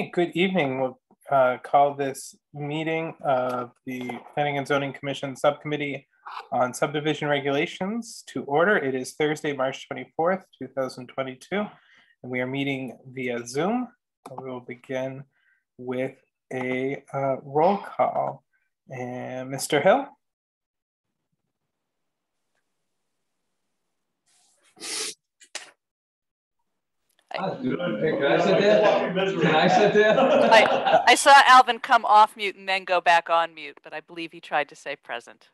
Good evening. We'll uh, call this meeting of the Planning and Zoning Commission Subcommittee on Subdivision Regulations to order. It is Thursday, March 24th, 2022, and we are meeting via Zoom. We will begin with a uh, roll call. And Mr. Hill? Can I sit there? Can I sit there? I, I saw Alvin come off mute and then go back on mute, but I believe he tried to say present.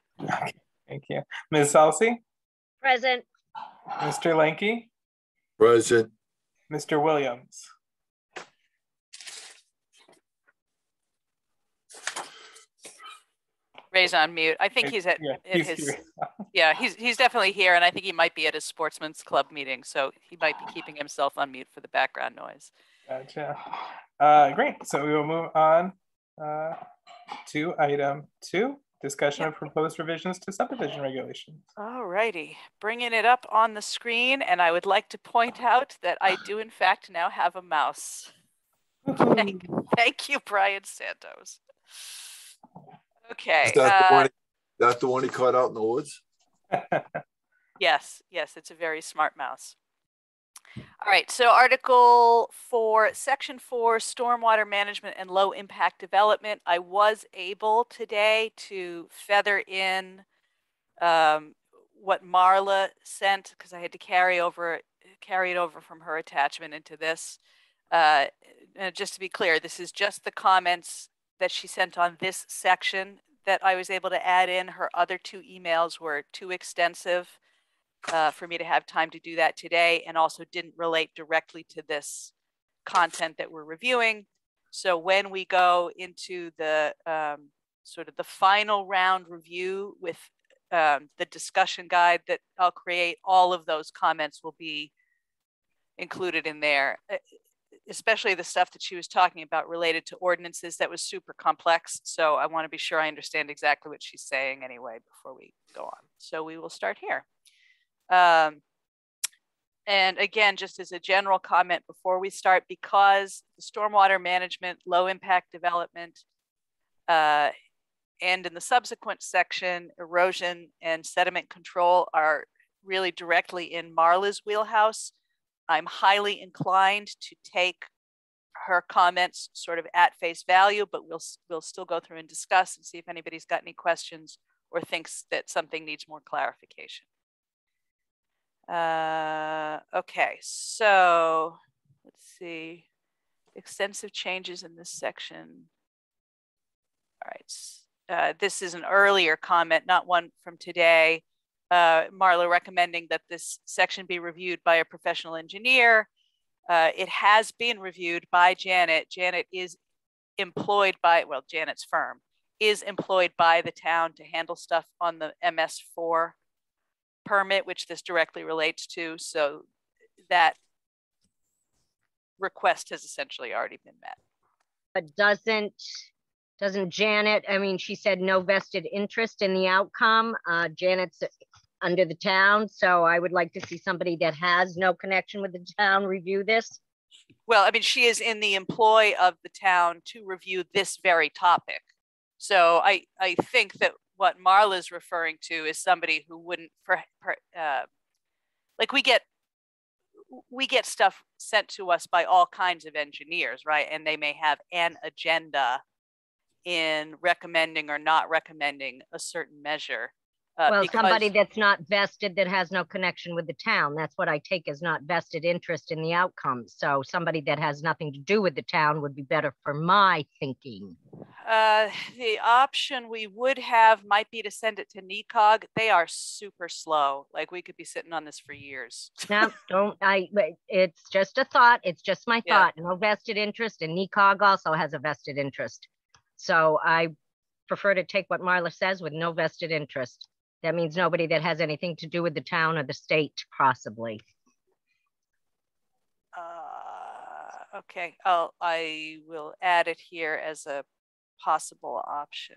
Thank you. Ms. Salsi? Present. Mr. Lanky? Present. Mr. Williams? Ray's on mute. I think he's at, Yeah, at he's his, yeah, he's, he's definitely here and I think he might be at his sportsman's club meeting. So he might be keeping himself on mute for the background noise. Gotcha. Uh, great. So we will move on uh, to item two, discussion of proposed revisions to subdivision regulations. All righty, bringing it up on the screen, and I would like to point out that I do in fact now have a mouse. Thank, thank you, Brian Santos. Okay, Is that the uh, one, that the one he caught out in the woods? yes, yes, it's a very smart mouse. All right, so Article four, Section four, Stormwater Management and Low Impact Development. I was able today to feather in um, what Marla sent because I had to carry over carry it over from her attachment into this. Uh, just to be clear, this is just the comments that she sent on this section that I was able to add in. Her other two emails were too extensive uh, for me to have time to do that today and also didn't relate directly to this content that we're reviewing. So when we go into the um, sort of the final round review with um, the discussion guide that I'll create, all of those comments will be included in there, e- especially the stuff that she was talking about related to ordinances that was super complex. So I want to be sure I understand exactly what she's saying anyway before we go on. So we will start here. Um, and again, just as a general comment before we start, because the stormwater management, low impact development, uh, and in the subsequent section, erosion and sediment control are really directly in Marla's wheelhouse. I'm highly inclined to take her comments sort of at face value, but we'll, we'll still go through and discuss and see if anybody's got any questions or thinks that something needs more clarification. Uh, okay, so let's see. Extensive changes in this section. All right, uh, this is an earlier comment, not one from today. Uh, Marla recommending that this section be reviewed by a professional engineer. Uh, it has been reviewed by Janet. Janet is employed by, well, Janet's firm is employed by the town to handle stuff on the MS4 permit, which this directly relates to. So that request has essentially already been met. But doesn't, doesn't Janet, I mean, she said no vested interest in the outcome. Uh, Janet's under the town, so I would like to see somebody that has no connection with the town review this. Well, I mean, she is in the employ of the town to review this very topic. So I, I think that what Marla's referring to is somebody who wouldn't, per, per, uh, like we get, we get stuff sent to us by all kinds of engineers, right? And they may have an agenda in recommending or not recommending a certain measure. Uh, Well, somebody that's not vested, that has no connection with the town. That's what I take as not vested interest in the outcome. So somebody that has nothing to do with the town would be better for my thinking. Uh, the option we would have might be to send it to NECCOG. They are super slow. Like we could be sitting on this for years. No, don't, I. It's just a thought. It's just my Yeah. thought. No vested interest and NECCOG also has a vested interest. So I prefer to take what Marla says with no vested interest. That means nobody that has anything to do with the town or the state possibly. Uh, okay, I'll, I will add it here as a possible option.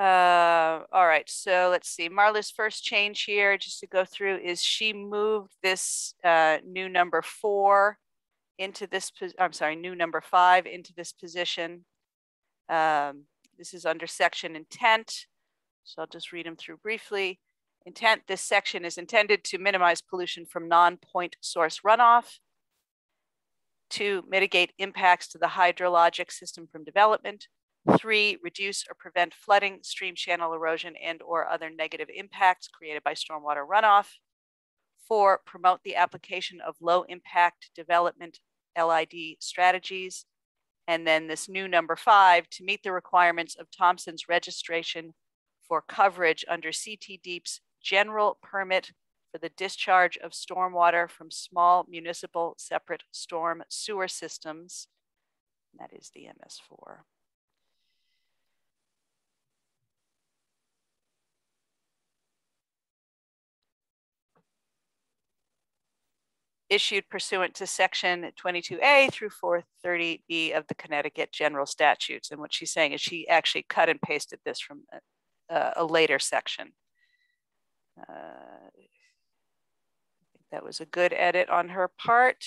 Uh, all right, so let's see. Marla's first change here, just to go through, is she moved this uh, new number four into this, I'm sorry, new number five into this position. Um, this is under section intent. So I'll just read them through briefly. Intent, this section is intended to minimize pollution from non-point source runoff, to mitigate impacts to the hydrologic system from development, Three, reduce or prevent flooding, stream channel erosion, and or other negative impacts created by stormwater runoff. Four, promote the application of low impact development LID strategies. And then this new number five, to meet the requirements of Thompson's registration for coverage under CT DEEP's general permit for the discharge of stormwater from small municipal separate storm sewer systems. That is the MS4. Issued pursuant to section 22A through 430B of the Connecticut General Statutes. And what she's saying is she actually cut and pasted this from a, a later section. Uh, that was a good edit on her part.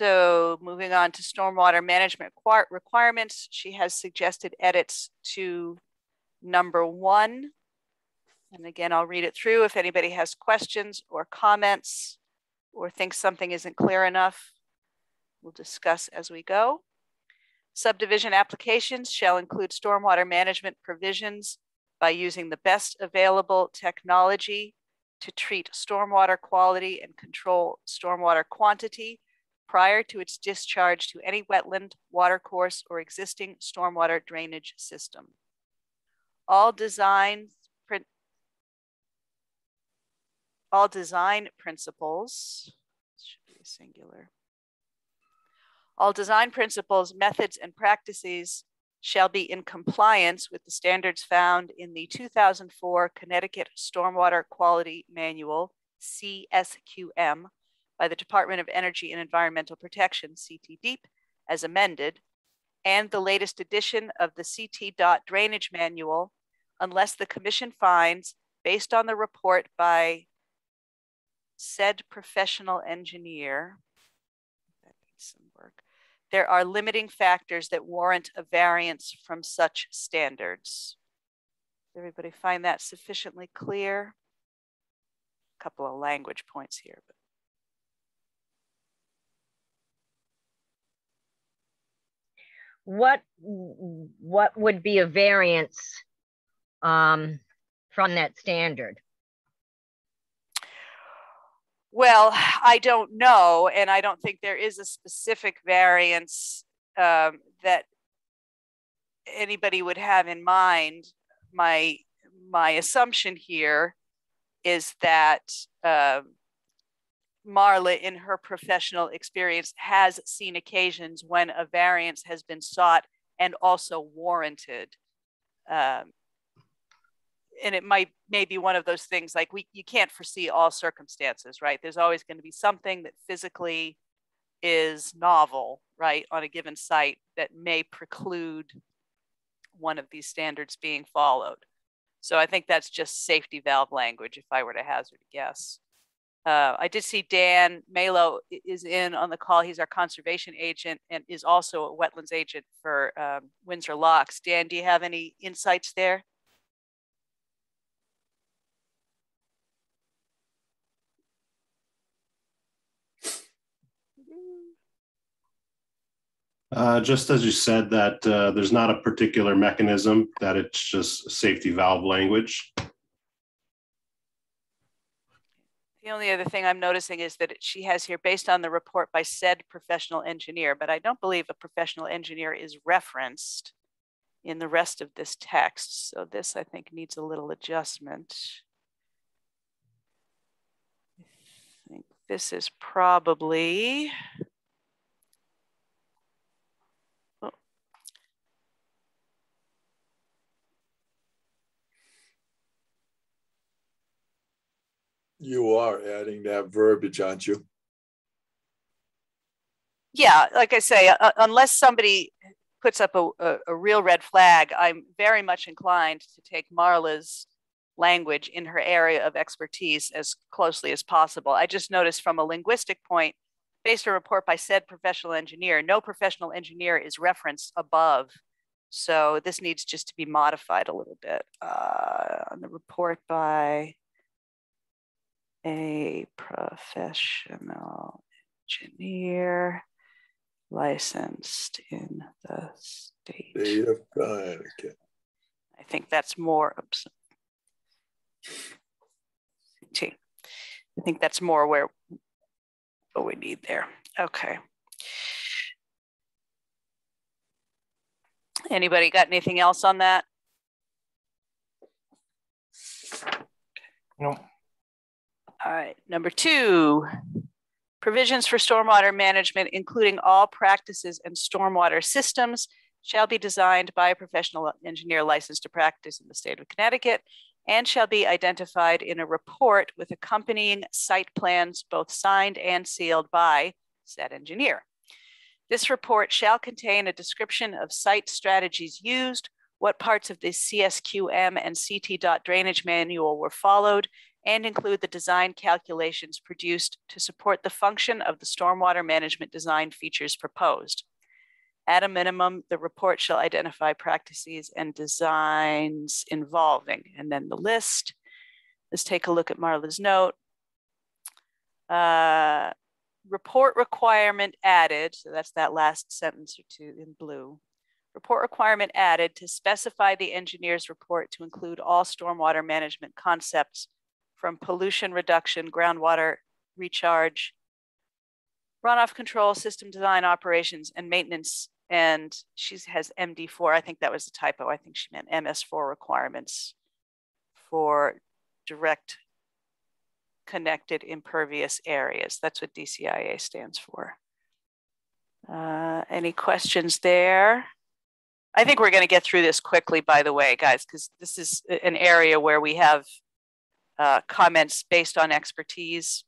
So moving on to stormwater management requirements, she has suggested edits to number one. And again, I'll read it through. If anybody has questions or comments or thinks something isn't clear enough, we'll discuss as we go. Subdivision applications shall include stormwater management provisions by using the best available technology to treat stormwater quality and control stormwater quantity prior to its discharge to any wetland, watercourse, or existing stormwater drainage system. All design, all design principles, should be singular. All design principles, methods, and practices shall be in compliance with the standards found in the 2004 Connecticut Stormwater Quality Manual, CSQM, by the Department of Energy and Environmental Protection, CT DEEP, as amended, and the latest edition of the CT DOT Drainage Manual, unless the Commission finds, based on the report by said professional engineer, that some work, there are limiting factors that warrant a variance from such standards. Everybody find that sufficiently clear? A couple of language points here, but what what would be a variance um, from that standard? Well, I don't know, and I don't think there is a specific variance um, that anybody would have in mind. My my assumption here is that um, Marla, in her professional experience, has seen occasions when a variance has been sought and also warranted. Um, and it might maybe one of those things like we you can't foresee all circumstances, right? There's always going to be something that physically is novel, right, on a given site that may preclude one of these standards being followed. So I think that's just safety valve language if I were to hazard a guess. Uh, I did see Dan Malo is in on the call. He's our conservation agent and is also a wetlands agent for um, Windsor Locks. Dan, do you have any insights there? Uh, just as you said that uh, there's not a particular mechanism, that it's just safety valve language. The only other thing I'm noticing is that she has here based on the report by said professional engineer, but I don't believe a professional engineer is referenced in the rest of this text. So this I think needs a little adjustment. I think this is probably you are adding that verbiage, aren't you? Yeah, like I say, uh, unless somebody puts up a, a, a, real red flag, I'm very much inclined to take Marla's language in her area of expertise as closely as possible. I just noticed from a linguistic point, based on a report by said professional engineer, no professional engineer is referenced above. So this needs just to be modified a little bit. Uh, on the report by a professional engineer licensed in the state. State of Connecticut. I think that's more. Oops. I think that's more where what we need there. Okay. Anybody got anything else on that? No. All right, number two, provisions for stormwater management, including all practices and stormwater systems, shall be designed by a professional engineer licensed to practice in the state of Connecticut and shall be identified in a report with accompanying site plans, both signed and sealed by said engineer. This report shall contain a description of site strategies used, what parts of the CSQM and CT drainage manual were followed, and include the design calculations produced to support the function of the stormwater management design features proposed. At a minimum, the report shall identify practices and designs involving, and then the list. Let's take a look at Marla's note. Uh, report requirement added, so that's that last sentence or two in blue. Report requirement added to specify the engineer's report to include all stormwater management concepts from pollution reduction, groundwater recharge, runoff control, system design operations, and maintenance. And she has MD4. I think that was a typo. I think she meant MS4 requirements for direct connected impervious areas. That's what DCIA stands for. Uh, any questions there? I think we're going to get through this quickly, by the way, guys, because this is an area where we have uh, comments based on expertise,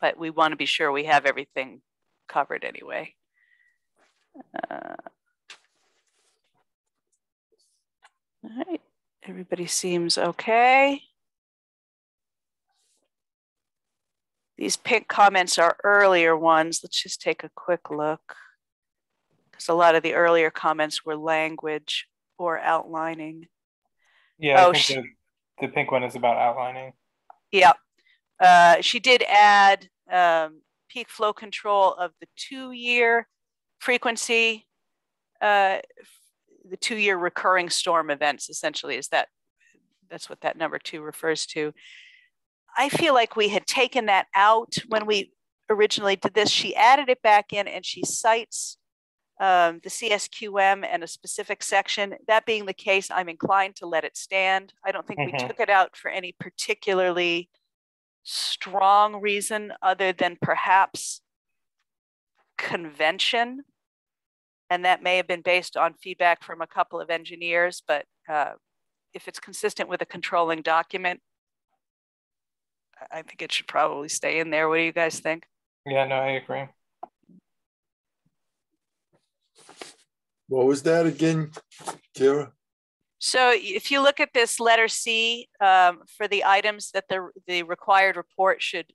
but we want to be sure we have everything covered anyway. Uh, all right, everybody seems okay. These pink comments are earlier ones. Let's just take a quick look. Because a lot of the earlier comments were language or outlining. Yeah, oh, she, the pink one is about outlining. Yeah. Uh, she did add um, peak flow control of the two year frequency, uh, the two year recurring storm events, essentially, is that that's what that number two refers to. I feel like we had taken that out when we originally did this. She added it back in and she cites um, the CSQM and a specific section. That being the case, I'm inclined to let it stand. I don't think mm-hmm. we took it out for any particularly strong reason other than perhaps convention. And that may have been based on feedback from a couple of engineers, but uh, if it's consistent with a controlling document, I think it should probably stay in there. What do you guys think? Yeah, no, I agree. What was that again, Kara? So if you look at this letter C um, for the items that the, the required report should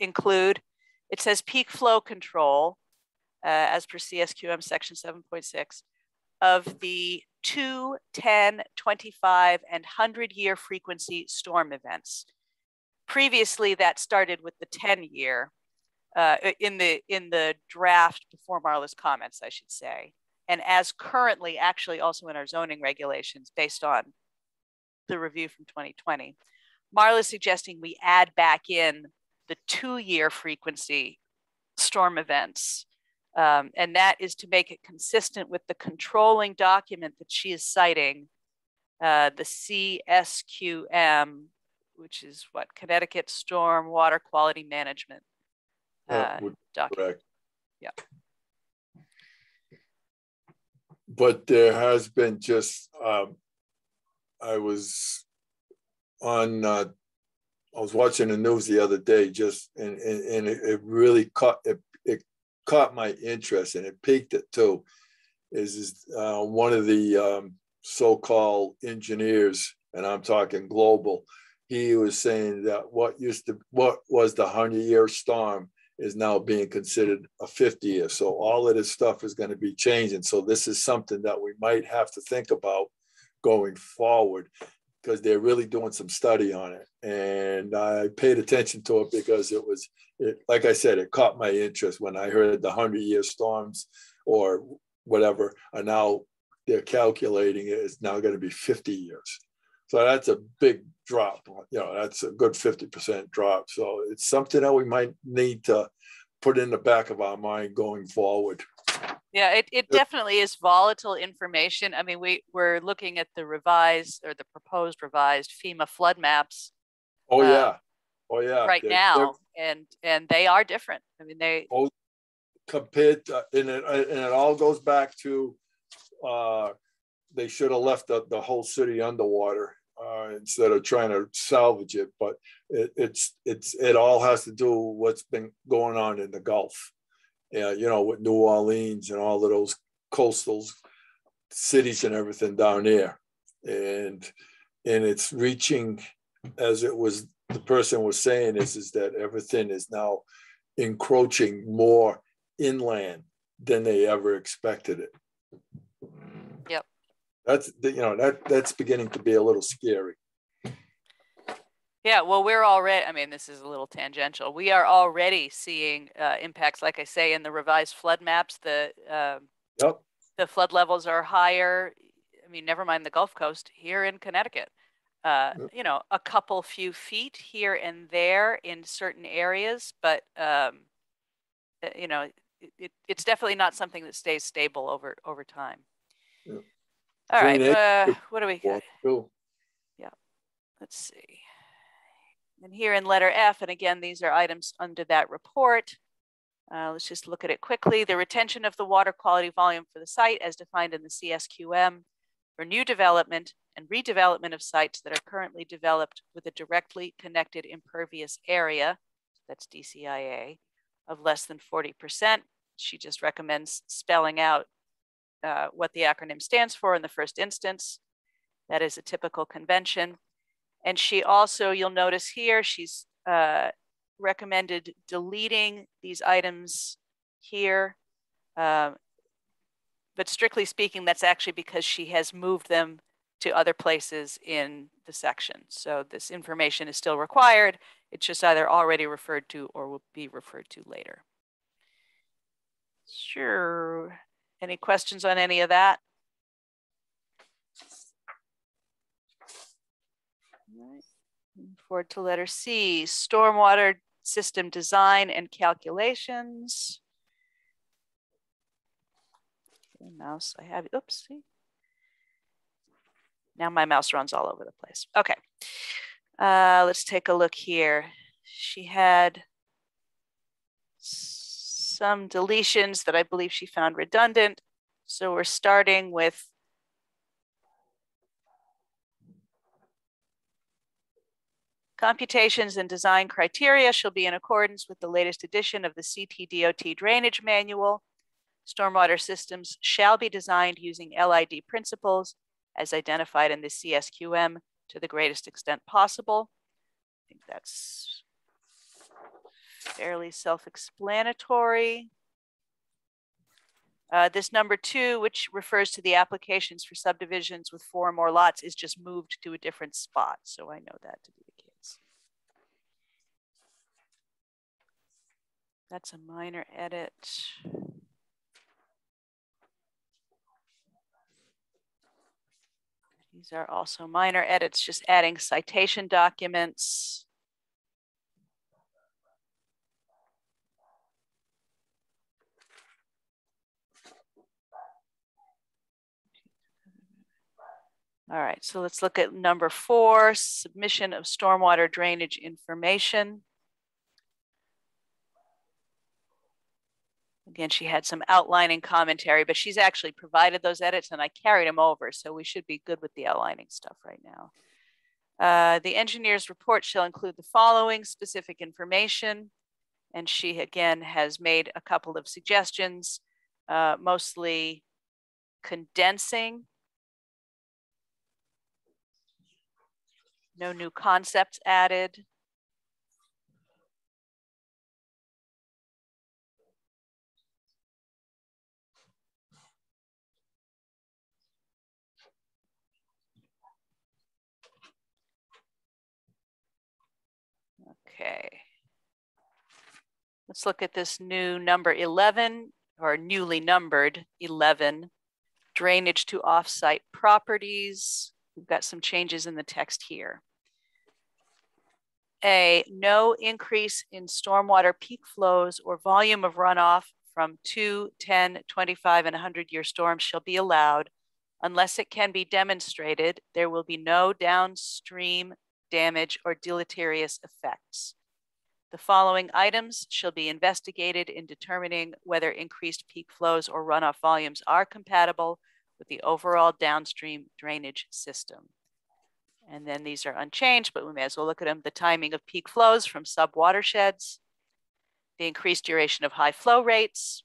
include, it says peak flow control uh, as per CSQM section 7.6 of the 2, 10, 25, and 100 year frequency storm events. Previously, that started with the 10 year uh, in the in the draft before Marla's comments, I should say and as currently actually also in our zoning regulations based on the review from 2020. Marla is suggesting we add back in the two-year frequency storm events. Um, and that is to make it consistent with the controlling document that she is citing, uh, the CSQM, which is what Connecticut Storm Water Quality Management uh, document. Correct. Yeah but there has been just um, I was on uh, I was watching the news the other day, just and and, and it, it really caught it, it caught my interest and it piqued it too. Is uh, one of the um, so-called engineers, and I'm talking global. He was saying that what used to what was the hundred-year storm is now being considered a 50 year. So all of this stuff is going to be changing. So this is something that we might have to think about going forward because they're really doing some study on it. And I paid attention to it because it was, it, like I said, it caught my interest when I heard the 100 year storms or whatever are now, they're calculating it is now going to be 50 years. So that's a big drop. You know, that's a good 50% drop. So it's something that we might need to put in the back of our mind going forward. Yeah, it, it definitely is volatile information. I mean, we, we're looking at the revised or the proposed revised FEMA flood maps. Oh, uh, yeah. Oh, yeah. Right They're- now, and, and they are different. I mean, they, they're Compared, to- and it, and it all goes back to, uh, they should have left the, the whole city underwater, uh, instead of trying to salvage it, but it, it's, it's, it all has to do with what's been going on in the Gulf. Yeah, you know, with New Orleans and all of those coastal cities and everything down there. And, and it's reaching, as it was, the person was saying is, is that everything is now encroaching more inland than they ever expected it. That's, you know, that, that's beginning to be a little scary. Yeah, well, we're already, I mean, this is a little tangential. We are already seeing uh, impacts, like I say, in the revised flood maps. The um, Yep, the flood levels are higher. I mean, never mind the Gulf Coast here in Connecticut. Uh, Yep. You know, a couple few feet here and there in certain areas, but um, uh, you know, it, it, it's definitely not something that stays stable over over time. Yep. All right, uh, what do we got? cool. Let's see. And here in letter F, and again, these are items under that report. Uh, let's just look at it quickly. The retention of the water quality volume for the site as defined in the CSQM for new development and redevelopment of sites that are currently developed with a directly connected impervious area, that's DCIA, of less than 40%. She just recommends spelling out uh, what the acronym stands for in the first instance. That is a typical convention. And she also, you'll notice here, she's uh, recommended deleting these items here. Um, but strictly speaking, that's actually because she has moved them to other places in the section. So this information is still required. It's just either already referred to or will be referred to later. Sure. Any questions on any of that? Forward to letter C, stormwater system design and calculations. Mouse, I have, oops, see. Now my mouse runs all over the place. Okay. Uh, let's take a look here. She had some deletions that I believe she found redundant. So we're starting with Computations and design criteria shall be in accordance with the latest edition of the CTDOT Drainage Manual. Stormwater systems shall be designed using LID principles as identified in the CSQM to the greatest extent possible. I think that's fairly self-explanatory. Uh, this number two, which refers to the applications for subdivisions with four or more lots, is just moved to a different spot. So I know that to be the case. That's a minor edit. These are also minor edits, just adding citation documents. All right, so let's look at number four, submission of stormwater drainage information. Again, she had some outlining commentary, but she's actually provided those edits and I carried them over, so we should be good with the outlining stuff right now. Uh, the engineer's report shall include the following specific information. And she again has made a couple of suggestions, uh, mostly condensing. No new concepts added. Okay. Let's look at this new number 11 or newly numbered 11 drainage to offsite properties. We've got some changes in the text here. A, no increase in stormwater peak flows or volume of runoff from 2, 10, 25, and 100 year storms shall be allowed unless it can be demonstrated there will be no downstream damage, or deleterious effects. The following items shall be investigated in determining whether increased peak flows or runoff volumes are compatible with the overall downstream drainage system. And then these are unchanged, but we may as well look at them. The timing of peak flows from sub watersheds, the increased duration of high flow rates,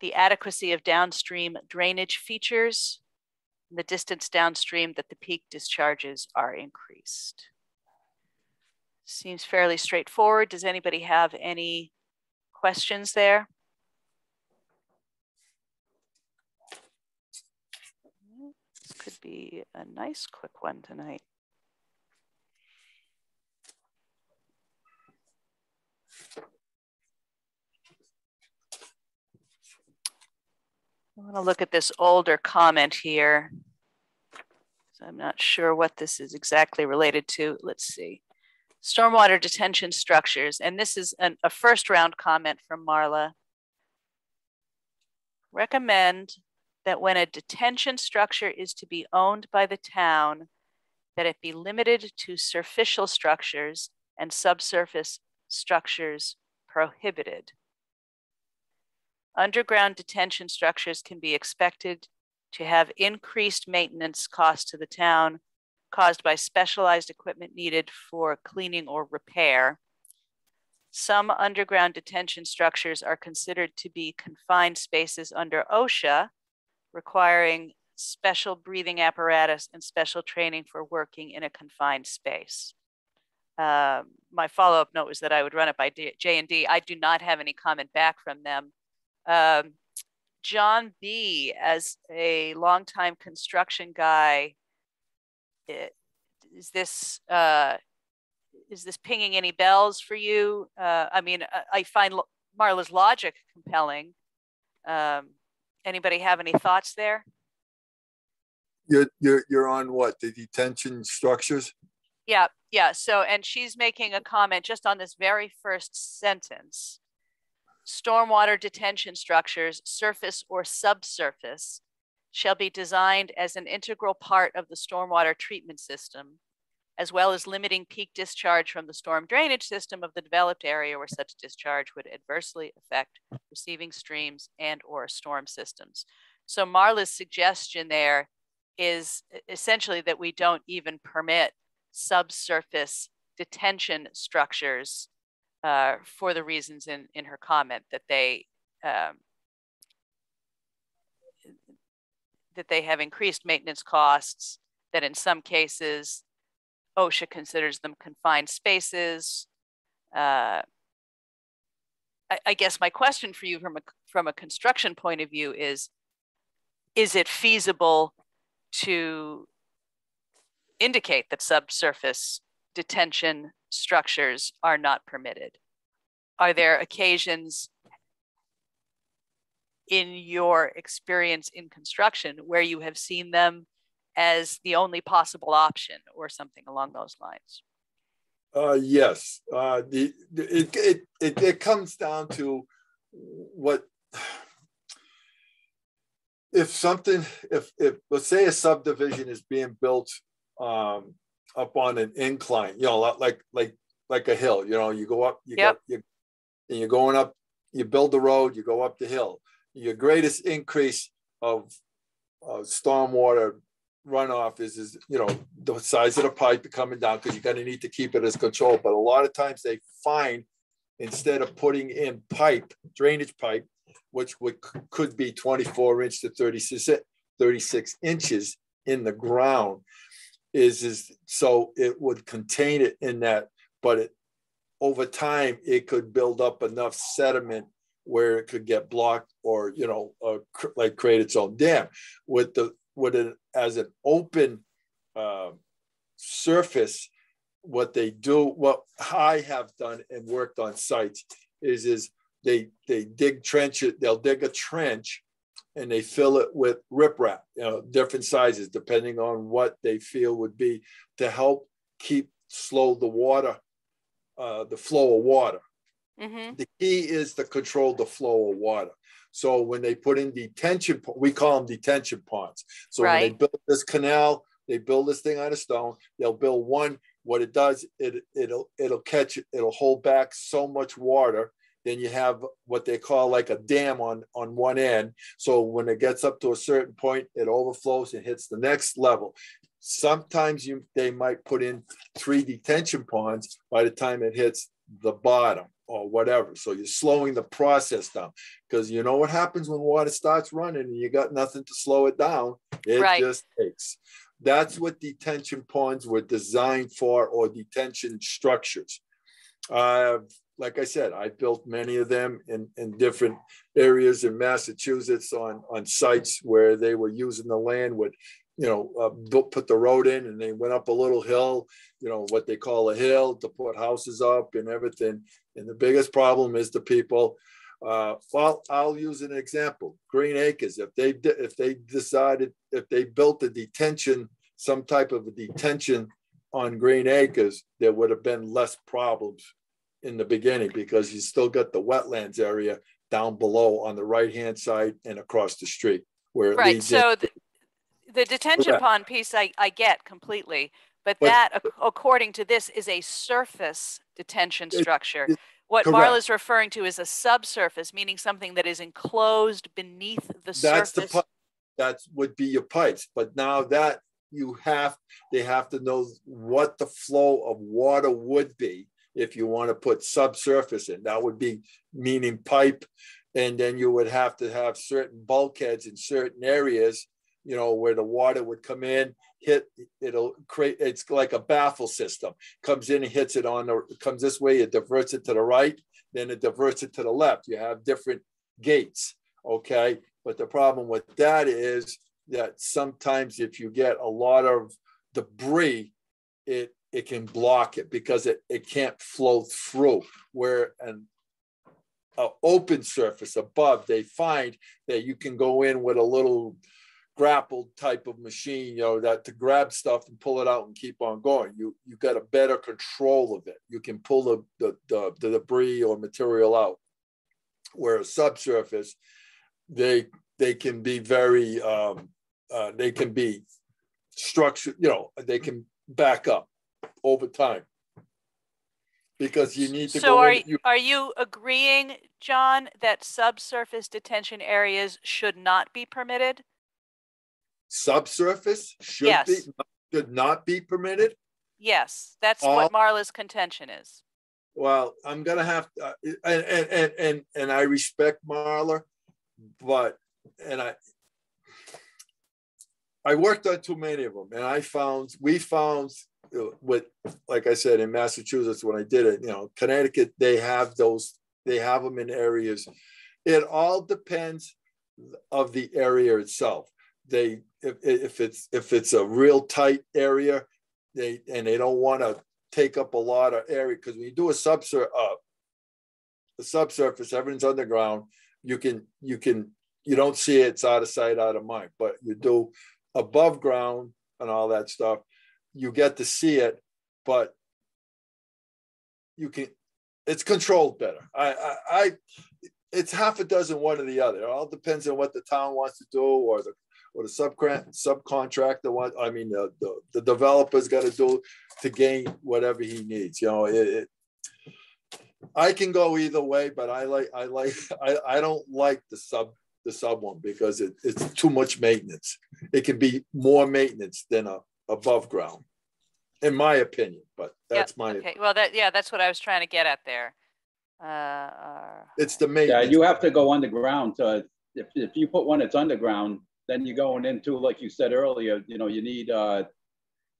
the adequacy of downstream drainage features, the distance downstream that the peak discharges are increased. Seems fairly straightforward. Does anybody have any questions there? Could be a nice quick one tonight. I want to look at this older comment here. So I'm not sure what this is exactly related to. Let's see. Stormwater detention structures. And this is an, a first round comment from Marla. Recommend that when a detention structure is to be owned by the town, that it be limited to surficial structures and subsurface structures prohibited. Underground detention structures can be expected to have increased maintenance costs to the town caused by specialized equipment needed for cleaning or repair. Some underground detention structures are considered to be confined spaces under OSHA, requiring special breathing apparatus and special training for working in a confined space. Uh, my follow-up note was that I would run it by J&D. I do not have any comment back from them um, John B, as a longtime construction guy, is this uh, is this pinging any bells for you? Uh, I mean, I find Marla's logic compelling. Um, anybody have any thoughts there? You're, you're, you're on what, the detention structures? Yeah, yeah. So, and she's making a comment just on this very first sentence stormwater detention structures, surface or subsurface, shall be designed as an integral part of the stormwater treatment system, as well as limiting peak discharge from the storm drainage system of the developed area where such discharge would adversely affect receiving streams and or storm systems. So Marla's suggestion there is essentially that we don't even permit subsurface detention structures uh, for the reasons in, in her comment that they um, that they have increased maintenance costs, that in some cases OSHA considers them confined spaces. Uh, I, I, guess my question for you from a, from a construction point of view is, is it feasible to indicate that subsurface detention structures are not permitted? Are there occasions in your experience in construction where you have seen them as the only possible option or something along those lines? Uh, yes, uh, the, the it, it, it, it comes down to what if something if if let's say a subdivision is being built um, up on an incline, you know, like like like a hill. You know, you go up, you yep. you and you're going up. You build the road, you go up the hill. Your greatest increase of uh, stormwater runoff is, is, you know, the size of the pipe coming down, because you're gonna need to keep it as controlled, but a lot of times they find instead of putting in pipe, drainage pipe, which would, could be twenty-four inch to 36 36 inches in the ground, is, is, so it would contain it in that, but it, over time, it could build up enough sediment where it could get blocked or, you know, uh, cr- like create its own dam. With the, with it as an open uh, surface, what they do, what I have done and worked on sites is, is they, they dig trench it, they'll dig a trench and they fill it with riprap, you know, different sizes depending on what they feel would be to help keep slow the water, uh, the flow of water. hmm The key is to control the flow of water. So when they put in detention, we call them detention ponds. So when they build this canal, they build this thing out of stone. They'll build one. What it does, it it'll it'll catch it. It'll hold back so much water. Then you have what they call like a dam on on one end. So when it gets up to a certain point, it overflows and hits the next level. Sometimes you they might put in three detention ponds by the time it hits the bottom or whatever. So you're slowing the process down because you know what happens when water starts running and you got nothing to slow it down. It Right. just takes. That's what detention ponds were designed for or detention structures. Uh, like I said, I built many of them in, in different areas in Massachusetts on, on sites where they were using the land with, you know, uh, built, put the road in and they went up a little hill, you know, what they call a hill to put houses up and everything. And the biggest problem is the people. Uh, well, I'll use an example. Green Acres. If they if they decided if they built a detention, some type of a detention on Green Acres, there would have been less problems in the beginning because you still got the wetlands area down below on the right hand side and across the street where it Right, leads in- so the, the detention Correct. pond piece I, I get completely, but But- that, ac- according to this, is a surface detention structure. it- What correct. Marla's referring to is a subsurface, meaning something that is enclosed beneath the that's the surface. pi- that would be your pipes but now that you have they have to know what the flow of water would be if you want to put subsurface in that would be meaning pipe and then you would have to have certain bulkheads in certain areas you know where the water would come in hit it'll create it's like a baffle system. Comes in and hits it on the comes this way it diverts it to the right then it diverts it to the left. You have different gates okay? But the problem with that is that sometimes if you get a lot of debris, it it can block it because it, it can't flow through. Where an a open surface above, they find that you can go in with a little grapple type of machine, you know, that to grab stuff and pull it out and keep on going. You you got a better control of it. You can pull the the, the, the debris or material out. Where a subsurface, they they can be very um, uh, they can be structured you know they can back up over time because you need to So go are, in, you, are you agreeing, John, that subsurface detention areas should not be permitted? Subsurface should be should not be permitted? Yes, that's All- what Marla's contention is. well i'm gonna have to uh, and, and and and and i respect marla but and i i worked on too many of them and i found we found uh, with like i said in massachusetts when i did it you know connecticut they have those they have them in areas. It all depends of the area itself they if, if it's if it's a real tight area they and they don't want to take up a lot of area because when you do a subsur uh, the subsurface everything's underground you can you can you don't see it, it's out of sight out of mind. But you do above ground and all that stuff you get to see it but you can it's controlled better. I i, I it's half a dozen one or the other. It all depends on what the town wants to do or the or the subcon subcontractor want i mean the the, the developer's got to do to gain whatever he needs you know it, it I can go either way, but I like I like I, I don't like the sub the sub one because it, it's too much maintenance. It can be more maintenance than a above ground, in my opinion. But that's Yep, my. Okay, well, that, yeah, that's what I was trying to get at there. Uh, uh, It's the Yeah, you have to go underground to, if, if you put one that's underground, then you're going into, like you said earlier, you know, you need, uh,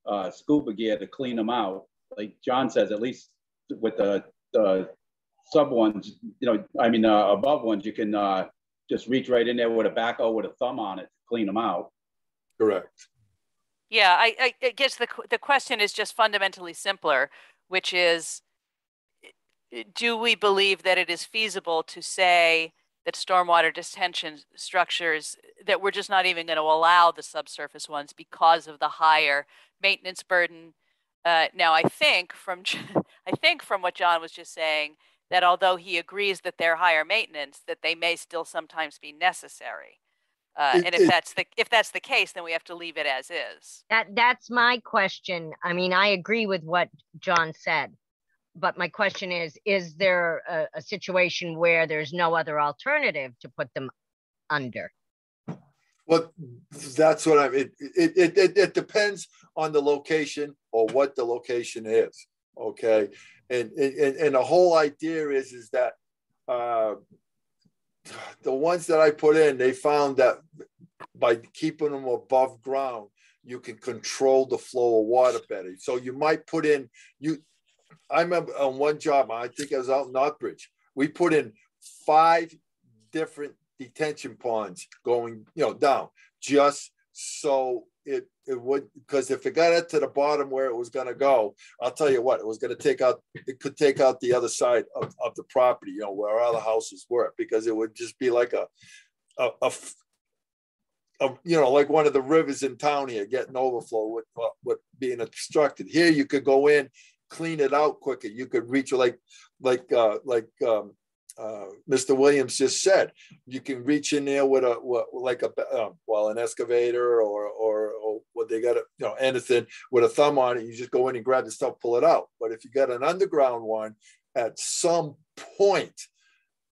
uh, scuba gear to clean them out. Like John says, at least with the, the sub ones, you know, I mean, uh, above ones, you can, uh, just reach right in there with a backhoe with a thumb on it, to clean them out. Correct. Yeah, I, I, I guess the, the question is just fundamentally simpler, which is, do we believe that it is feasible to say that stormwater detention structures, that we're just not even going to allow the subsurface ones because of the higher maintenance burden? Uh, now, I think from, I think from what John was just saying, that although he agrees that they're higher maintenance, that they may still sometimes be necessary. Uh, It- and if it- that's the, if that's the case, then we have to leave it as is. That, that's my question. I mean, I agree with what John said. But my question is, is there a, a situation where there's no other alternative to put them under? Well, that's what I mean. It, it, it, it depends on the location or what the location is. Okay. And, and, and the whole idea is, is that, uh, the ones that I put in, they found that by keeping them above ground, you can control the flow of water better. So you might put in, you, I remember on one job, I think I was out in Northbridge, we put in five different detention ponds going, you know, down, just so it, it would, because if it got it to the bottom where it was gonna go, I'll tell you what, it was gonna take out, it could take out the other side of, of the property, you know, where all the houses were, because it would just be like a, a, a you know, like one of the rivers in town here getting overflow with, uh, with being obstructed. Here you could go in, clean it out quicker. You could reach like, like, uh, like, um, uh, Mr. Williams just said, you can reach in there with a, what, like a, uh, well, an excavator or, or, or what they got, a, you know, anything with a thumb on it. You just go in and grab the stuff, pull it out. But if you got an underground one, at some point,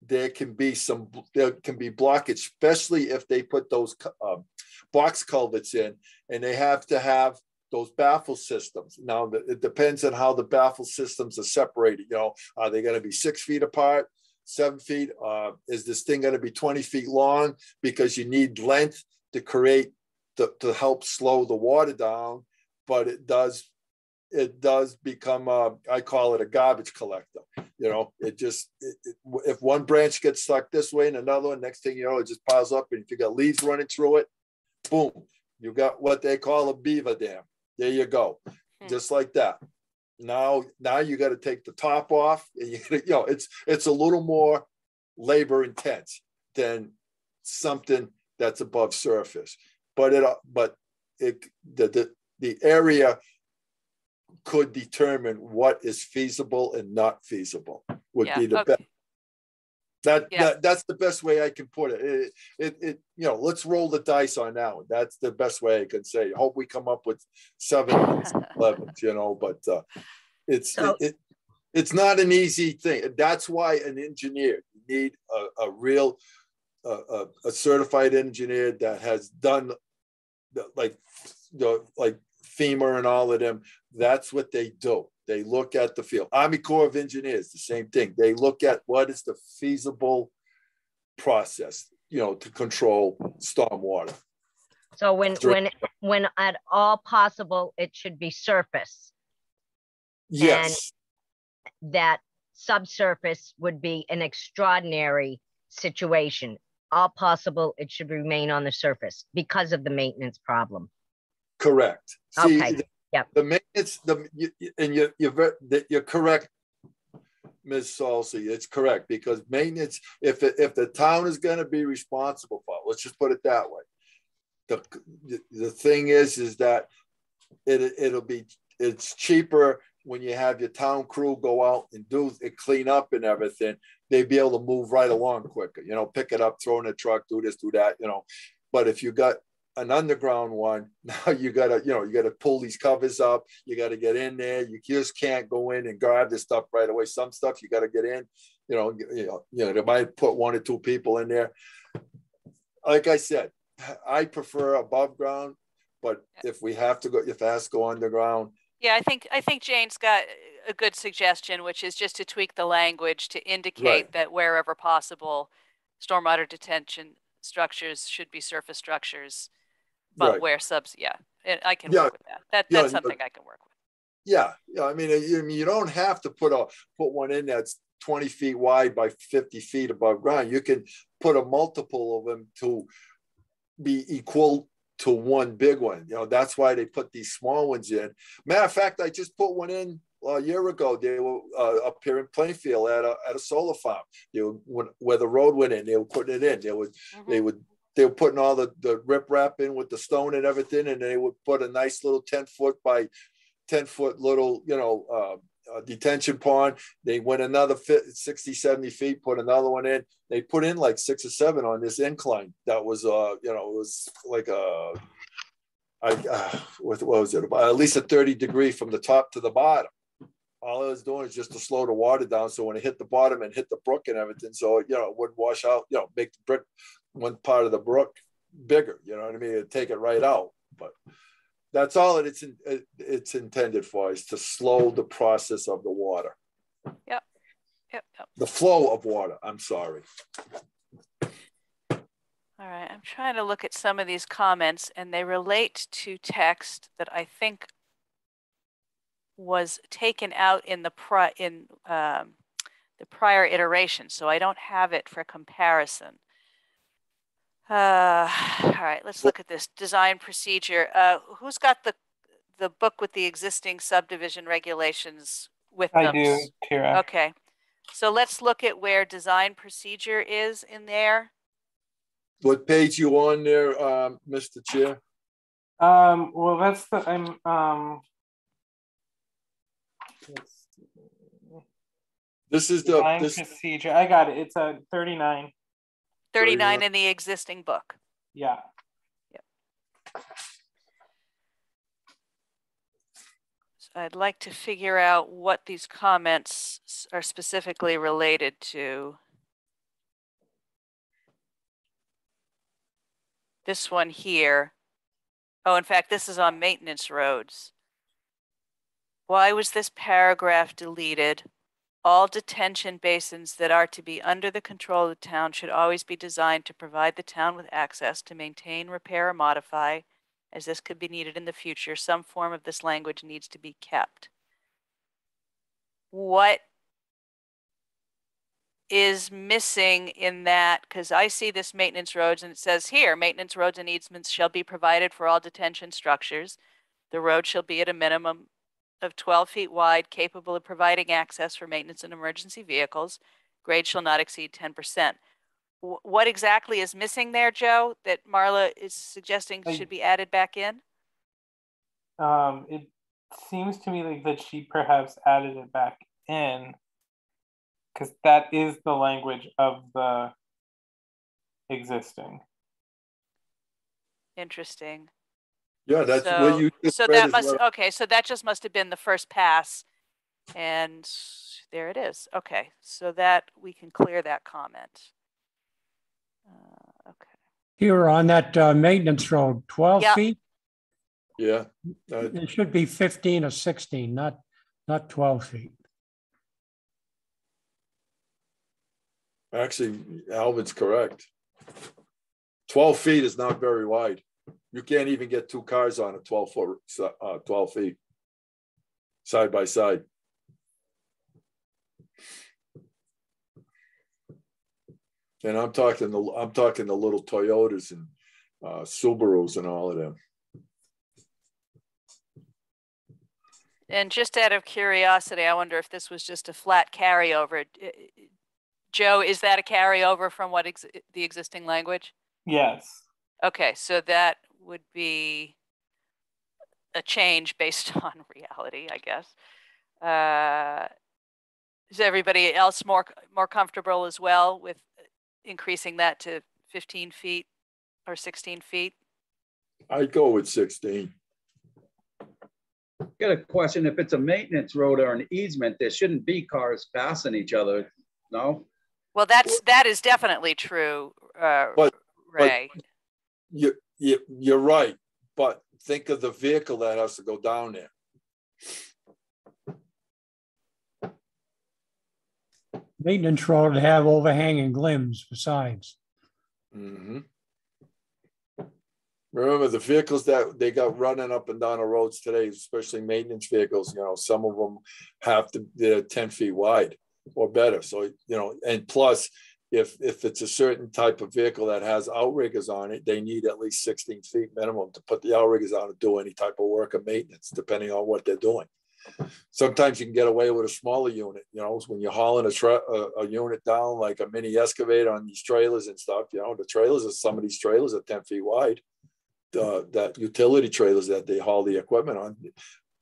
there can be some, there can be blockage, especially if they put those um, box culverts in and they have to have those baffle systems. Now, it depends on how the baffle systems are separated, you know, are they gonna be six feet apart? Seven feet, uh, is this thing gonna be twenty feet long? Because you need length to create, to, to help slow the water down. But it does, it does become, uh, I call it a garbage collector. You know, it just, it, it, if one branch gets stuck this way and another one, next thing you know, it just piles up. And if you got leaves running through it, boom, you got what they call a beaver dam. There you go, Hmm. just like that. Now, now you got to take the top off, and you, you know, it's it's a little more labor intense than something that's above surface. But it, but it, the the the area could determine what is feasible and not feasible would Yeah, be the okay. best. That, Yeah. that that's the best way I can put it. It, it. it you know, let's roll the dice on that one. That's the best way I can say. Hope we come up with seven, 11s, you know, but uh, it's So- it, it, it's not an easy thing. That's why an engineer you need a, a real a, a, certified engineer that has done the, like the like FEMA and all of them. That's what they do. They look at the field. Army Corps of Engineers, the same thing. They look at what is the feasible process, you know, to control stormwater. So when, when, when at all possible, it should be surface. Yes, That subsurface would be an extraordinary situation. All possible, it should remain on the surface because of the maintenance problem. correct. See, Okay, yep. The maintenance, the you- you- and you're you're correct, Ms. Salsi. It's correct because maintenance. If it- if the town is going to be responsible for, it, let's just put it that way. The the- the thing is, is that it it'll be it's cheaper when you have your town crew go out and do and clean up and everything. They'd be able to move right along quicker. You know, pick it up, throw in a truck, do this, do that. You know, but if you got an underground one, now you gotta, you know, you gotta pull these covers up. You gotta get in there. You just can't go in and grab this stuff right away. Some stuff you gotta get in. You know, you know, you know, they might put one or two people in there. like I said, I prefer above ground, but if we have to go, if it has to go underground, Yeah, I think, I think Jane's got a good suggestion, which is just to tweak the language to indicate Right. that wherever possible, stormwater detention structures should be surface structures. But Right. where subs, yeah, I can Yeah. work with that. That, that's no- something I can work with. yeah, yeah, I mean, you, I mean, you don't have to put a, put one in that's twenty feet wide by fifty feet above ground. You can put a multiple of them to be equal to one big one. You know, that's why they put these small ones in. Matter of fact, I just put one in a year ago. They were uh, up here in Plainfield at a, at a solar farm. They were, when, where the road went in, they were putting it in. They would, Mhm. they would, they were putting all the, the riprap in with the stone and everything, and they would put a nice little ten foot by ten foot little, you know, uh, uh, detention pond. They went another fit, 60, 70 feet, put another one in. They put in like six or seven on this incline. That was, uh, you know, it was like a, I, uh, what, what was it? About at least a 30 degree from the top to the bottom. All I was doing is just to slow the water down. So when it hit the bottom and hit the brook and everything, so, you know, it wouldn't wash out, you know, make the brick, one part of the brook bigger, you know what I mean? It'd take it right out. But that's all it- it's, in- it- it's intended for is to slow the process of the water, Yep, yep. the flow of water. I'm sorry. All right, I'm trying to look at some of these comments and they relate to text that I think was taken out in the pri- in um, the prior iteration, so I don't have it for comparison. Uh, all right, let's look at this design procedure. Uh, who's got the the book with the existing subdivision regulations with I them? do, Tira. Okay, so let's look at where design procedure is in there. What page you on there, um, Mr. Chair? Um, well, that's the, I'm, um. Let's see. This is the, Design this, procedure, I got it, it's a thirty-nine, 39 39. in the existing book. yeah. Yep. So I'd like to figure out what these comments are specifically related to. This one here. Oh, in fact, this is on maintenance roads. Why was this paragraph deleted? All detention basins that are to be under the control of the town should always be designed to provide the town with access to maintain, repair, or modify as this could be needed in the future, some form of this language needs to be kept. What is missing in that? Because I see this maintenance roads and it says here, maintenance roads and easements shall be provided for all detention structures. The road shall be at a minimum of twelve feet wide, capable of providing access for maintenance and emergency vehicles. Grade shall not exceed ten percent. Wh- What exactly is missing there, Joe, that Marla is suggesting I- should be added back in? Um, it seems to me like that she perhaps added it back in. Cause that is the language of the existing. Interesting. Yeah, that's So- what you. just So that must, what- okay, so that just must have been the first pass. And there it is. Okay, so that, we can clear that comment. Uh, Okay, Here on that uh, maintenance road, 12 Yeah. feet, Yeah, uh, it should be 15 or 16, not, not 12 feet. actually, Alvin's correct. Twelve feet is not very wide. You can't even get two cars on a twelve foot, uh, twelve feet. Side by side. And I'm talking, the I'm talking the little Toyotas and uh, Subarus and all of them. and just out of curiosity, I wonder if this was just a flat carryover. Uh, Joe, is that a carryover from what ex- the existing language? Yes, Okay, so that would be a change based on reality, I guess. Uh, Is everybody else more, more comfortable as well with increasing that to 15 feet or 16 feet? I'd go with sixteen. Got a question, if it's a maintenance road or an easement, there shouldn't be cars passing each other, no? Well, that's, that is definitely true, uh, But- Ray. You, you, you're right, but think of the vehicle that has to go down there. Maintenance road to have overhanging limbs besides. Mhm. Remember the vehicles that they got running up and down the roads today, especially maintenance vehicles, you know, some of them have to, they're ten feet wide or better. So, you know, and plus, if, if it's a certain type of vehicle that has outriggers on it, they need at least sixteen feet minimum to put the outriggers on to do any type of work or maintenance, depending on what they're doing. Sometimes you can get away with a smaller unit, you know, when you're hauling a tra- a, a unit down like a mini excavator on these trailers and stuff, you know, the trailers are, some of these trailers are ten feet wide. Uh, that utility trailers that they haul the equipment on,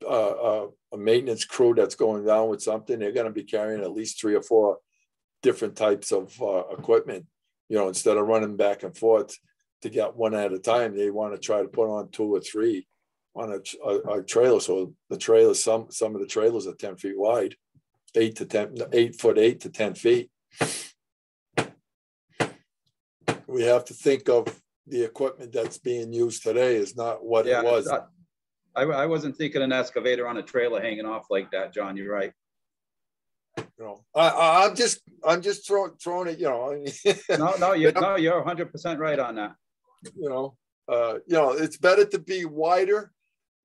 uh, uh, a maintenance crew that's going down with something, they're gonna be carrying at least three or four different types of, uh, equipment. You know, instead of running back and forth to get one at a time, they wanna try to put on two or three on a, a, a trailer, so the trailers, some, some of the trailers are ten feet wide. Eight to ten, eight foot, eight to ten feet. We have to think of the equipment that's being used today is not what Yeah, it was. I I wasn't thinking an excavator on a trailer hanging off like that, John, you're right. You know, I, I, I'm just, I'm just throwing, throwing it, you know, No, no, you're, no, you're hundred percent right on that. you know, uh, you know, it's better to be wider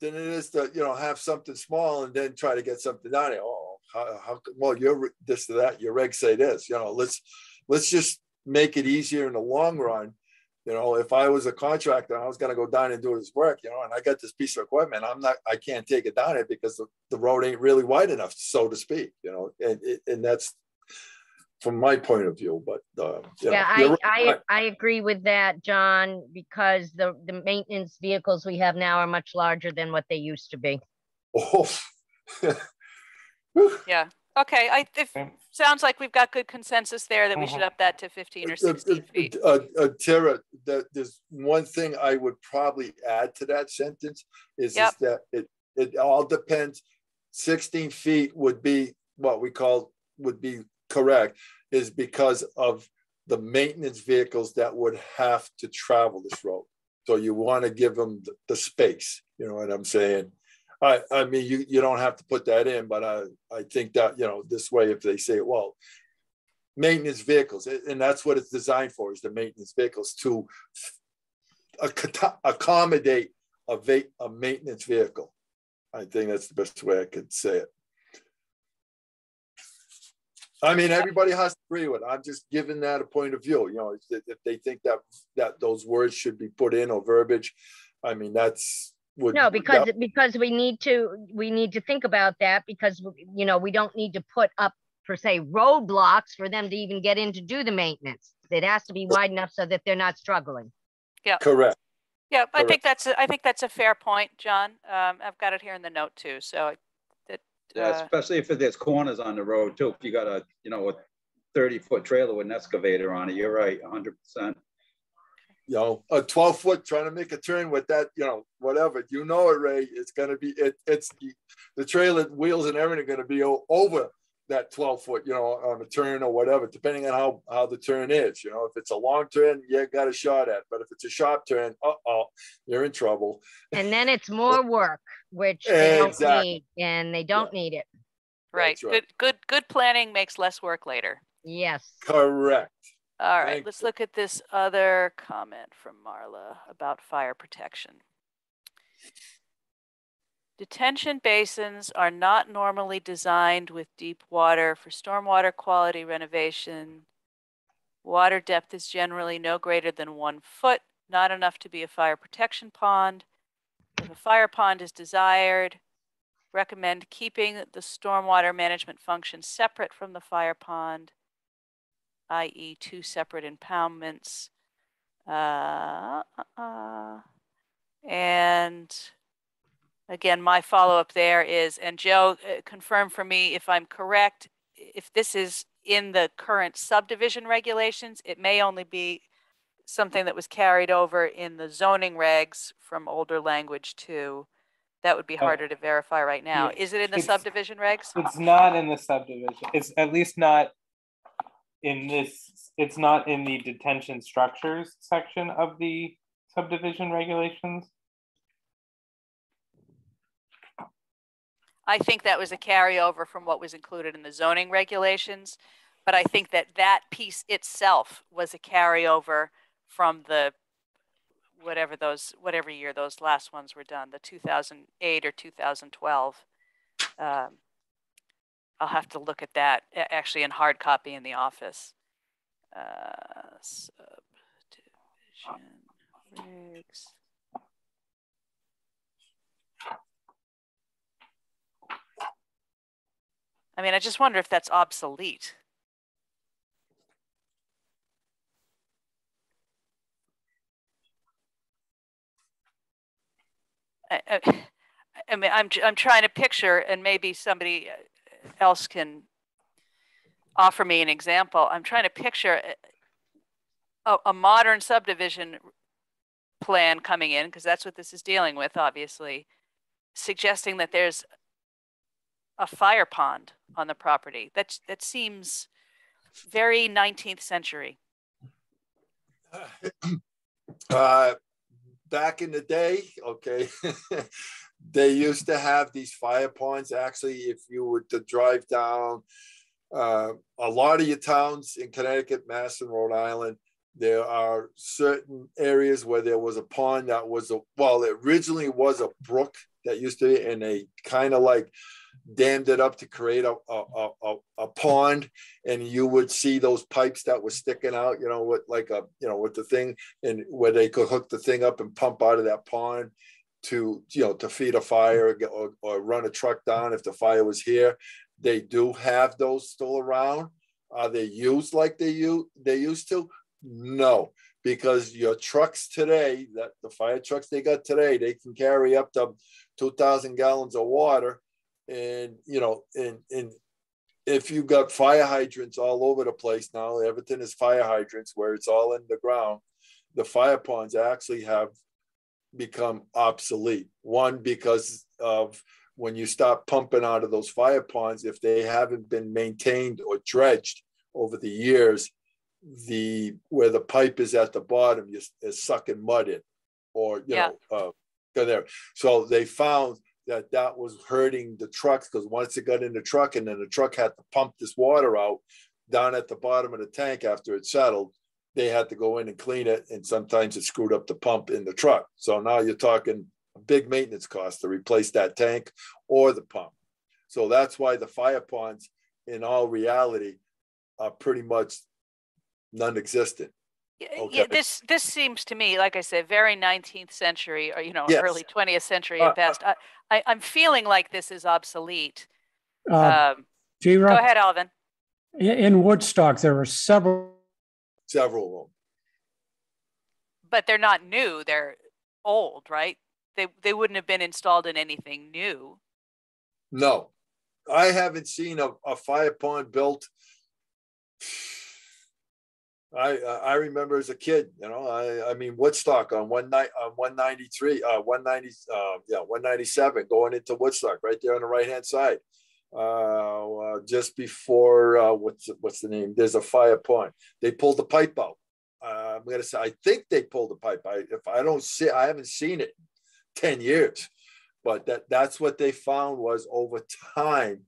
than it is to, you know, have something small and then try to get something down there. Oh, how, how, well, you're this to that, your regs say this, you know, let's, let's just make it easier in the long run. You know, if I was a contractor, and I was gonna go down and do this work, you know, and I got this piece of equipment, I'm not, I can't take it down there because the, the road ain't really wide enough, so to speak, you know, and, and- and that's from my point of view, but, uh. you know, Yeah, you're I, I, right. I agree with that, John, because the, the maintenance vehicles we have now are much larger than what they used to be. Oh. Yeah. Okay. I, if, Okay. Sounds like we've got good consensus there that we should Mhm. up that to fifteen or Uh, uh, sixteen feet. Uh, uh, Tara, that there's one thing I would probably add to that sentence is, is that it, it all depends. Sixteen feet would be what we call, would be correct, is because of the maintenance vehicles that would have to travel this road. So you want to give them the, the space, you know what I'm saying? I, I mean, you, you don't have to put that in, but I, I think that, you know, this way, if they say, well, maintenance vehicles, and that's what it's designed for, is the maintenance vehicles to acco- accommodate a va- a maintenance vehicle. I think that's the best way I could say it. I mean, everybody has to agree with it. I'm just giving that a point of view, you know, if they think that, that those words should be put in or verbiage, I mean, that's. Would- No, that- because, because we need to, we need to think about that because, you know, we don't need to put up per se roadblocks for them to even get in to do the maintenance. It has to be wide enough so that they're not struggling. Yeah. Correct. Yeah, I think that's, a- I think that's a fair point, John. Um, I've got it here in the note too, so that, Yeah, uh, especially if there's corners on the road too. If you got a, you know, a thirty foot trailer with an excavator on it, you're right, hundred percent. You know, a twelve foot trying to make a turn with that, you know, whatever, you know it, Ray, it's gonna be, it, it's the trailer wheels and everything are gonna be o- over that twelve foot, you know, on a turn or whatever, depending on how, how the turn is, you know, if it's a long turn, you got a shot at, but if it's a sharp turn, uh-oh, you're in trouble. And then it's more work, which they don't need, and they don't need it. right, right. good, good, good planning makes less work later. Yes. Correct. All right, Thank let's you. look at this other comment from Marla about fire protection. Detention basins are not normally designed with deep water for stormwater quality renovation. Water depth is generally no greater than one foot, not enough to be a fire protection pond. If a fire pond is desired, recommend keeping the stormwater management function separate from the fire pond i.e. two separate impoundments. Uh, uh, uh, and again, my follow-up there is, and Joe, uh, confirm for me if I'm correct, if this is in the current subdivision regulations, it may only be something that was carried over in the zoning regs from older language too. That would be harder to verify right now. Is it in the subdivision regs? It's not in the subdivision. It's at least not in this, it's not in the detention structures section of the subdivision regulations. I think that was a carryover from what was included in the zoning regulations. But I think that that piece itself was a carryover from the, whatever those, whatever year those last ones were done, the 2008 or 2012. Um, I'll have to look at that, actually in hard copy in the office. Uh, subdivision regs. I mean, I just wonder if that's obsolete. I, I, I mean, I'm, I'm trying to picture, and maybe somebody else can offer me an example. I'm trying to picture a, a modern subdivision plan coming in, because that's what this is dealing with, obviously, suggesting that there's a fire pond on the property. That, that seems very 19th century. Uh, back in the day, okay, they used to have these fire ponds. Actually, if you were to drive down uh, a lot of your towns in Connecticut, Mass, and Rhode Island, there are certain areas where there was a pond that was a well, it originally was a brook that used to be, and they kind of like dammed it up to create a, a, a, a, pond and you would see those pipes that were sticking out you know with like a you know with the thing and where they could hook the thing up and pump out of that pond to you know to feed a fire or, or run a truck down if the fire was here. They do have those still around. Are they used like they you they used to? No because your trucks today that the fire trucks they got today they can carry up to 2000 gallons of water and you know and and if you've got fire hydrants all over the place now everything is fire hydrants where it's all in the ground the fire ponds actually have become obsolete one because of when you stop pumping out of those fire ponds if they haven't been maintained or dredged over the years the where the pipe is at the bottom is, is sucking mud in or you yeah. know uh, there so they found that that was hurting the trucks because once it got in the truck and then the truck had to pump this water out down at the bottom of the tank after it settled, they had to go in and clean it. And sometimes it screwed up the pump in the truck. So now you're talking big maintenance cost to replace that tank or the pump. So that's why the fire ponds, in all reality, are pretty much non-existent. Okay. Yeah, this this seems to me, like I said, very 19th century or you know yes. early 20th century uh, at best. Uh, I, I am feeling like this is obsolete. Uh, um, go ahead, Alvin. In Woodstock, there were several. Several of them. But they're not new. They're old, right? They they wouldn't have been installed in anything new. No, I haven't seen a, a fire pond built I I remember as a kid, you know, I I mean Woodstock on one night on 193, uh 190, uh yeah, 197 going into Woodstock right there on the right hand side. Uh, uh, just before uh what's what's the name? There's a fire point. They pulled the pipe out. Uh, I'm gonna say I think they pulled the pipe. I if I don't see I haven't seen it 10 years, but that that's what they found was over time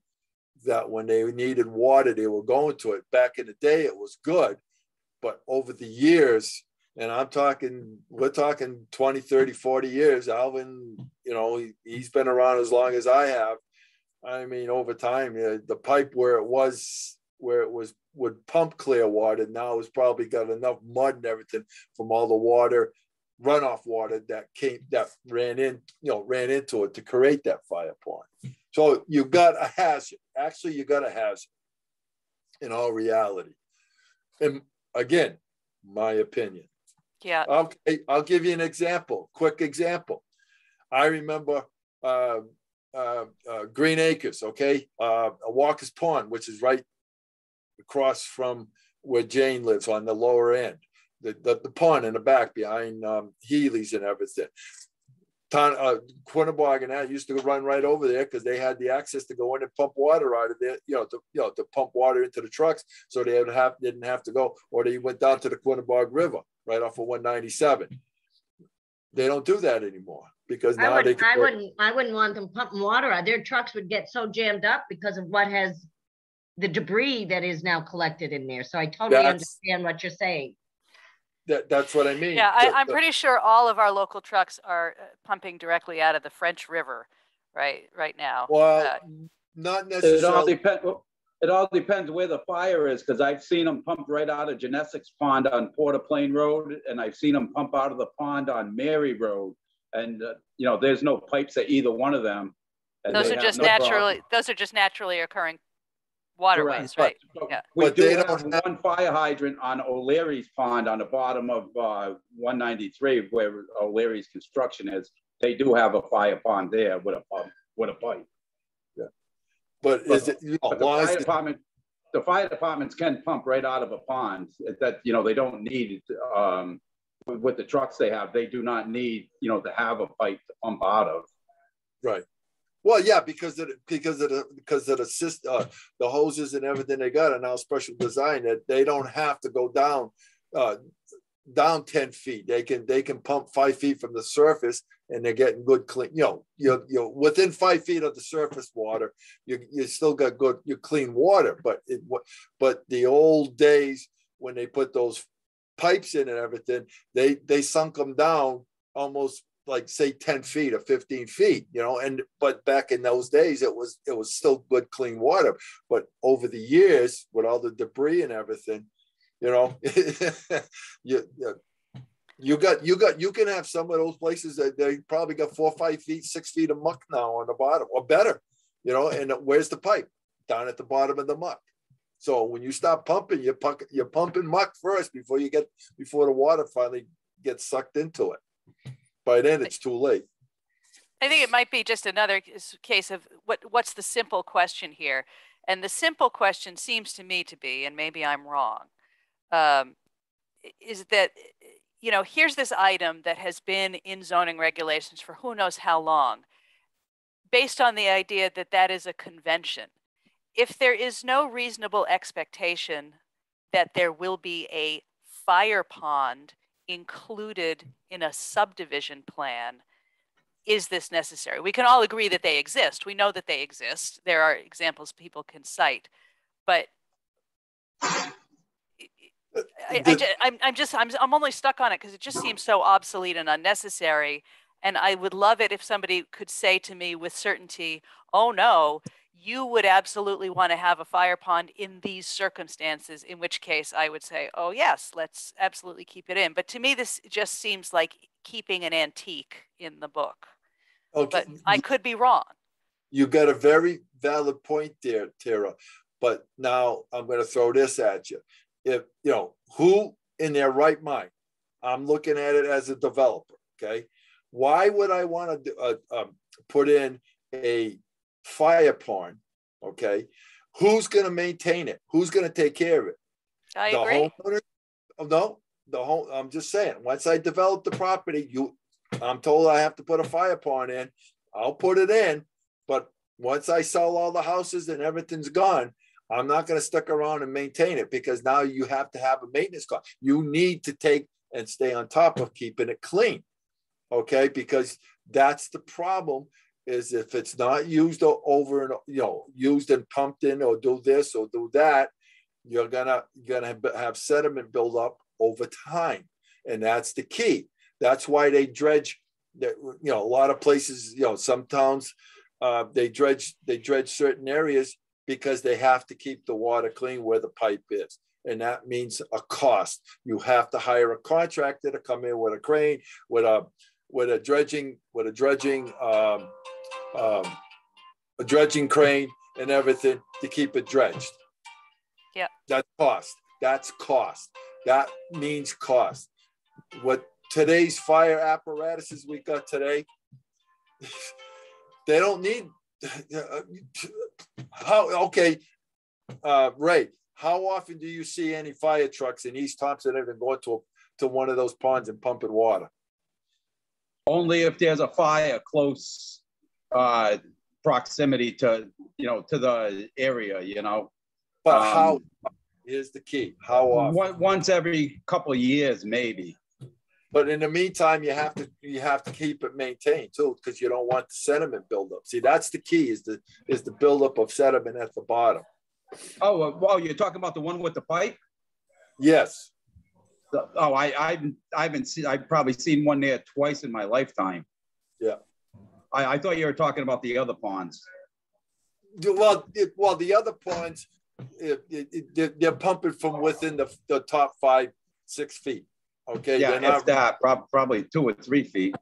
that when they needed water, they were going to it. Back in the day, it was good but over the years, and I'm talking, we're talking 20, 30, 40 years, Alvin, you know, he, he's been around as long as I have. I mean, over time, the pipe where it was, where it was would pump clear water now it's probably got enough mud and everything from all the water runoff water that came that ran in you know ran into it to create that fire pond so you got a hazard actually you got a hazard in all reality and Again, my opinion. Yeah. Okay, I'll give you an example, quick example. I remember uh, uh, uh, Green Acres, okay, uh, Walker's Pond, which is right across from where Jane lives on the lower end, the, the, the pond in the back behind um, Healy's and everything. Ton, uh, and that used to run right over there because they had the access to go in and pump water out of there, you know, to, you know, to pump water into the trucks. So they would have, didn't have to go, or they went down to the Quinebaug River right off of one ninety-seven. They don't do that anymore because now they. wouldn't, can I put- wouldn't, I wouldn't want them pumping water out. Their trucks would get so jammed up because of what has the debris that is now collected in there. So I totally That's- understand what you're saying. That, that's what I mean. Yeah, I, The- I'm the- pretty sure all of our local trucks are uh, pumping directly out of the French River, right, right now. Well, Uh, not It all necessarily. depends, it all depends where the fire is, because I've seen them pump right out of Genesics Pond on Porter Plain Road, and I've seen them pump out of the pond on Mary Road. And, uh, you know, there's no pipes at either one of them. and Those are just no problem. naturally, those are just naturally occurring waterways, right? Correct. But Yeah. We But do they have don't have- one fire hydrant on O'Leary's Pond on the bottom of uh, 193 where O'Leary's construction is. They do have a fire pond there with a pump, with a pipe. Yeah. But is it, you know, But the fire the- department, the fire departments can pump right out of a pond that, you know, they don't need, um, with the trucks they have, they do not need, you know, to have a pipe to pump out of. Right. Well, yeah, because the- because of the because of the uh, the hoses and everything they got are now special design that they don't have to go down uh, down ten feet. They can they can pump five feet from the surface and they're getting good clean. You know, you're you're within five feet of the surface water. You you still got good you clean water, but it but the old days when they put those pipes in and everything, they they sunk them down almost like say 10 feet or 15 feet you know and but back in those days it was it was still good clean water. But over the years with all the debris and everything you know you, you got you got you can have some of those places that they probably got four five feet six feet of muck now on the bottom or better you know and where's the pipe? Down at the bottom of the muck so when you stop pumping you're, puck, you're pumping muck first before you get before the water finally gets sucked into it by then it's too late I think it might be just another case of what, what's the simple question here? And the simple question seems to me to be, and maybe I'm wrong, um, is that, you know, here's this item that has been in zoning regulations for who knows how long, based on the idea that that is a convention. If there is no reasonable expectation that there will be a fire pond included in a subdivision plan, is this necessary? We can all agree that they exist. We know that they exist. There are examples people can cite, but I, I, I'm, I'm just, I'm, I'm only stuck on it because it just seems so obsolete and unnecessary. And I would love it if somebody could say to me with certainty, oh no, you would absolutely want to have a fire pond in these circumstances, in which case I would say, oh yes, let's absolutely keep it in. But to me, this just seems like keeping an antique in the book, okay but I could be wrong. you got a very valid point there, Tara. But now I'm going to throw this at you. If you know who in their right mind, I'm looking at it as a developer. Okay, why would I want to uh, um, put in a fire pond? Okay, who's going to maintain it? Who's going to take care of it? I the agree. homeowner. Oh, no, the home. I'm just saying. Once I develop the property, you, I'm told I have to put a fire pond in. I'll put it in, but once I sell all the houses and everything's gone, I'm not going to stick around and maintain it because now you have to have a maintenance cost. You need to take and stay on top of keeping it clean. Okay, because that's the problem is if it's not used over and you know used and pumped in or do this or do that, you're gonna you're gonna have- sediment build up over time, and that's the key. That's why they dredge. That you know a lot of places. You know some towns uh, they dredge they dredge certain areas because they have to keep the water clean where the pipe is. And that means a cost. You have to hire a contractor to come in with a crane, with a with a dredging, with a dredging, um, um, a dredging crane and everything to keep it dredged. Yeah. That's cost. That's cost. That means cost. What today's fire apparatuses we got today, they don't need how okay uh ray how often do you see any fire trucks in east thompson even going to to one of those ponds and pumping water Only if there's a fire close uh, proximity to, you know, to the area, you know. But how, Um, here's the key, how often? Once every couple of years, maybe. But in the meantime, you have to, you have to keep it maintained too, because you don't want the sediment buildup. See, that's the key is the, is the buildup of sediment at the bottom. Oh, well, you're talking about the one with the pipe? Yes, Oh, I, I, I haven't seen, I've probably seen one there twice in my lifetime. Yeah. I, I thought you were talking about the other ponds. well, it, well, the other ponds, it, it, they're, they're pumping from within the, the top five, six feet. Okay, Yeah, they're if not, that, prob- probably two or three feet.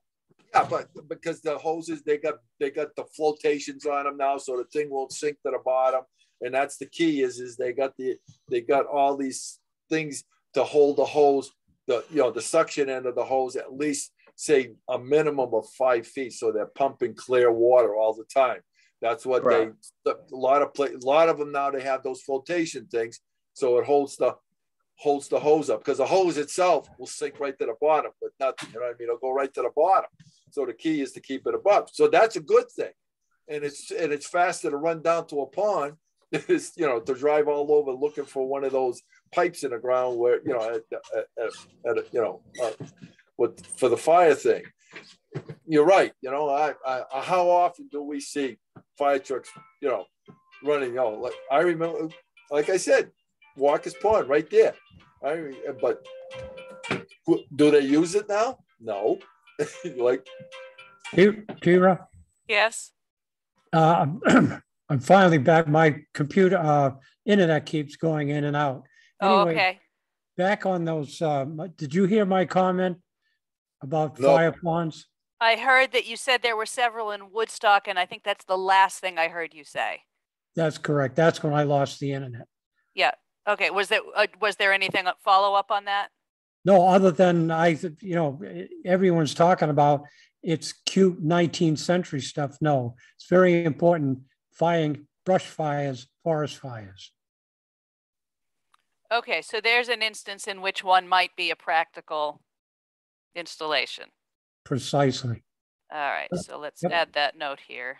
yeah, but because the hoses, they got, they got the flotations on them now, so the thing won't sink to the bottom. And that's the key is, is they got the, they got all these things to hold the hose, the, you know, the suction end of the hose at least say a minimum of five feet, so they're pumping clear water all the time. That's what they, a lot of play, a lot of them now, they have those flotation things, so it holds the, holds the hose up, because the hose itself will sink right to the bottom, but nothing, you know what I mean, it'll go right to the bottom. So the key is to keep it above, so that's a good thing. And it's, and it's faster to run down to a pond, is, you know, to drive all over looking for one of those pipes in the ground where, you know, at, at, at, at you know, uh, with, for the fire thing. You're right, you know, I, I, how often do we see fire trucks, you know, running, you know, like, I remember, like I said, Walker's Pond, right there. I, but do they use it now? No. Like, Ki- Kira, Yes. uh, I'm finally back. My computer, uh, internet keeps going in and out. Oh, Anyway, okay. Back on those, um, did you hear my comment about No. fire ponds? I heard that you said there were several in Woodstock, and I think that's the last thing I heard you say. That's correct. That's when I lost the internet. Yeah. Okay. Was there uh, was there anything uh, follow up on that? No, other than I, th- you know, everyone's talking about it's cute 19th century stuff. No, it's very important. Firing brush fires, forest fires. Okay, so there's an instance in which one might be a practical installation. Precisely. All right, so let's yep. add that note here.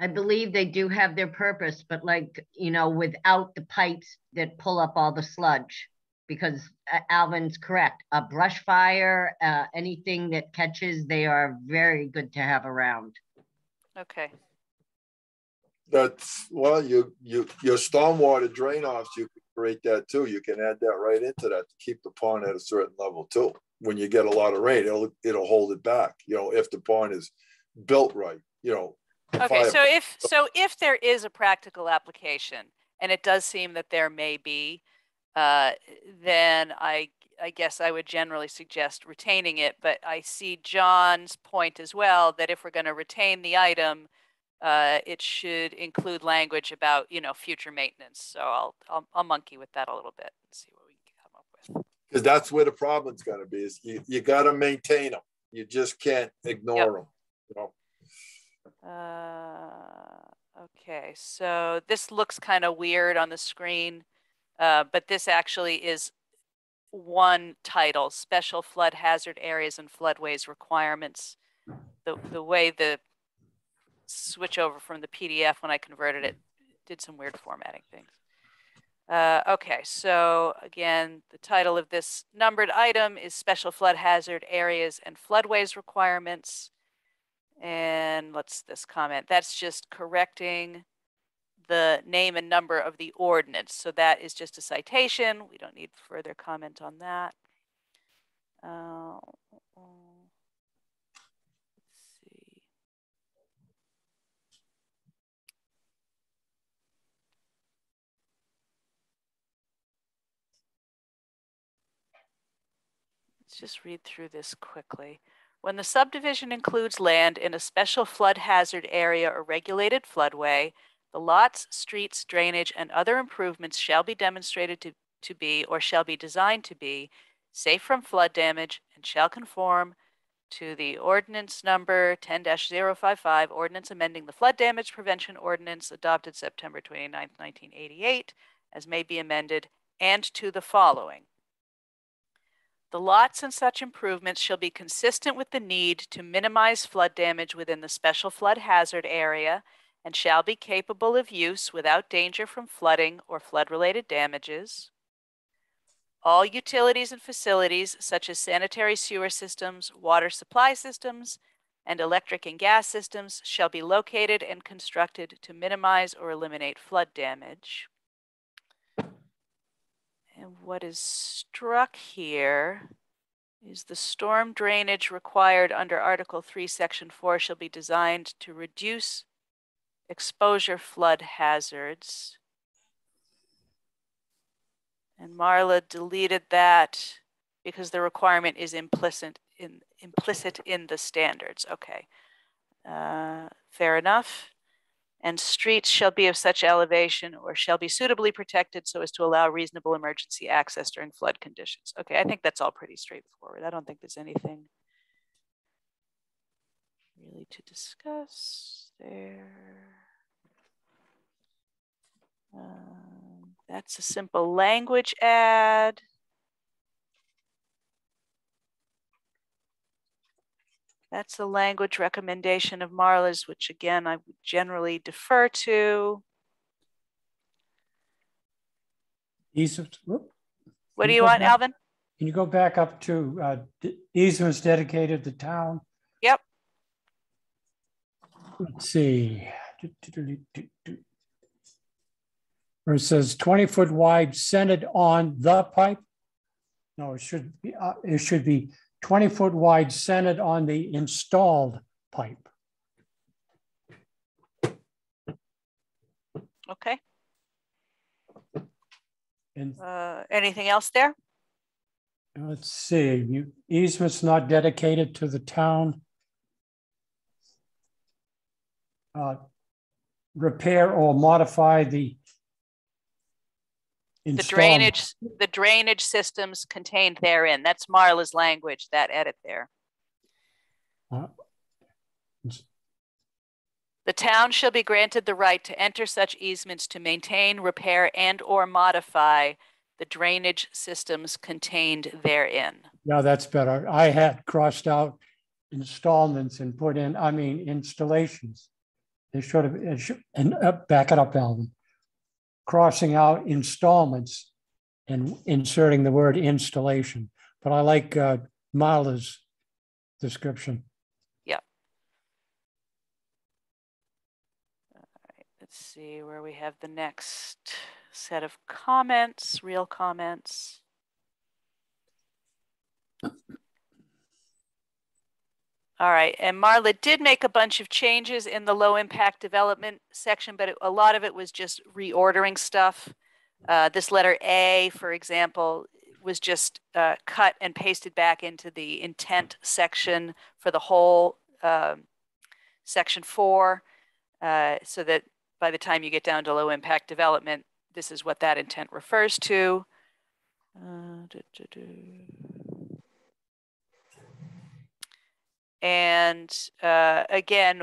I believe they do have their purpose, but like, you know, without the pipes that pull up all the sludge. Because uh, Alvin's correct, a brush fire, uh, anything that catches, they are very good to have around. Okay, that's, well, you, you, your stormwater drain offs, you can create that too. You can add that right into that to keep the pond at a certain level too. When you get a lot of rain, it'll, it'll hold it back, you know, if the pond is built right, you know. okay, so if, so if there is a practical application, and it does seem that there may be, uh, then I, I guess I would generally suggest retaining it, but I see John's point as well, that if we're gonna retain the item, uh, it should include language about, you know, future maintenance. So I'll, I'll, I'll monkey with that a little bit and see what we can come up with. Cause that's where the problem's gonna be, is you, you gotta maintain them. You just can't ignore them, you know? Uh, okay, so this looks kind of weird on the screen, uh, but this actually is one title, Special Flood Hazard Areas and Floodways Requirements. The, the way the switch over from the PDF when I converted it did some weird formatting things. Uh, okay, so again, the title of this numbered item is Special Flood Hazard Areas and Floodways Requirements. And what's this comment? That's just correcting the name and number of the ordinance. So that is just a citation. We don't need further comment on that. Uh, let's just read through this quickly. When the subdivision includes land in a special flood hazard area or regulated floodway, the lots, streets, drainage, and other improvements shall be demonstrated to, to be or shall be designed to be safe from flood damage and shall conform to the ordinance number 10-055, ordinance amending the flood damage prevention ordinance adopted September 29th, 1988, as may be amended, and to the following. The lots and such improvements shall be consistent with the need to minimize flood damage within the special flood hazard area and shall be capable of use without danger from flooding or flood-related damages. All utilities and facilities such as sanitary sewer systems, water supply systems, and electric and gas systems shall be located and constructed to minimize or eliminate flood damage. And what is struck here is the storm drainage required under Article 3, Section 4 shall be designed to reduce exposure flood hazards. And Marla deleted that because the requirement is implicit in implicit in the standards. Okay, uh, fair enough. And streets shall be of such elevation or shall be suitably protected so as to allow reasonable emergency access during flood conditions. Okay, I think that's all pretty straightforward. I don't think there's anything really to discuss there. Um, that's a simple language add. That's the language recommendation of Marla's, which again, I would generally defer to. Whoop. What Can do you you want, back? Alvin? Can you go back up to uh, easements dedicated to town? Yep. Let's see. Where it says 20 foot wide centered on the pipe. No, it should be, uh, it should be 20 foot wide centered on the installed pipe. Okay. And Uh, anything else there? let's see, you- easements not dedicated to the town. Uh, Repair or modify the The drainage, the drainage systems contained therein. That's Marla's language, that edit there. Uh, The town shall be granted the right to enter such easements to maintain, repair, and or modify the drainage systems contained therein. Yeah, that's better. I had crossed out installments and put in, I mean, installations. They should have, and uh, back it up, Alvin. Crossing out installments and inserting the word installation. But I like uh, description. Yeah. All right, let's see where we have the next set of comments, real comments. All right, and Marla did make a bunch of changes in the low impact development section, but it- a lot of it was just reordering stuff. Uh, this letter A, for example, was just uh, cut and pasted back into the intent section for the whole um, section four, uh, so that by the time you get down to low impact development, this is what that intent refers to. Uh. And uh, again,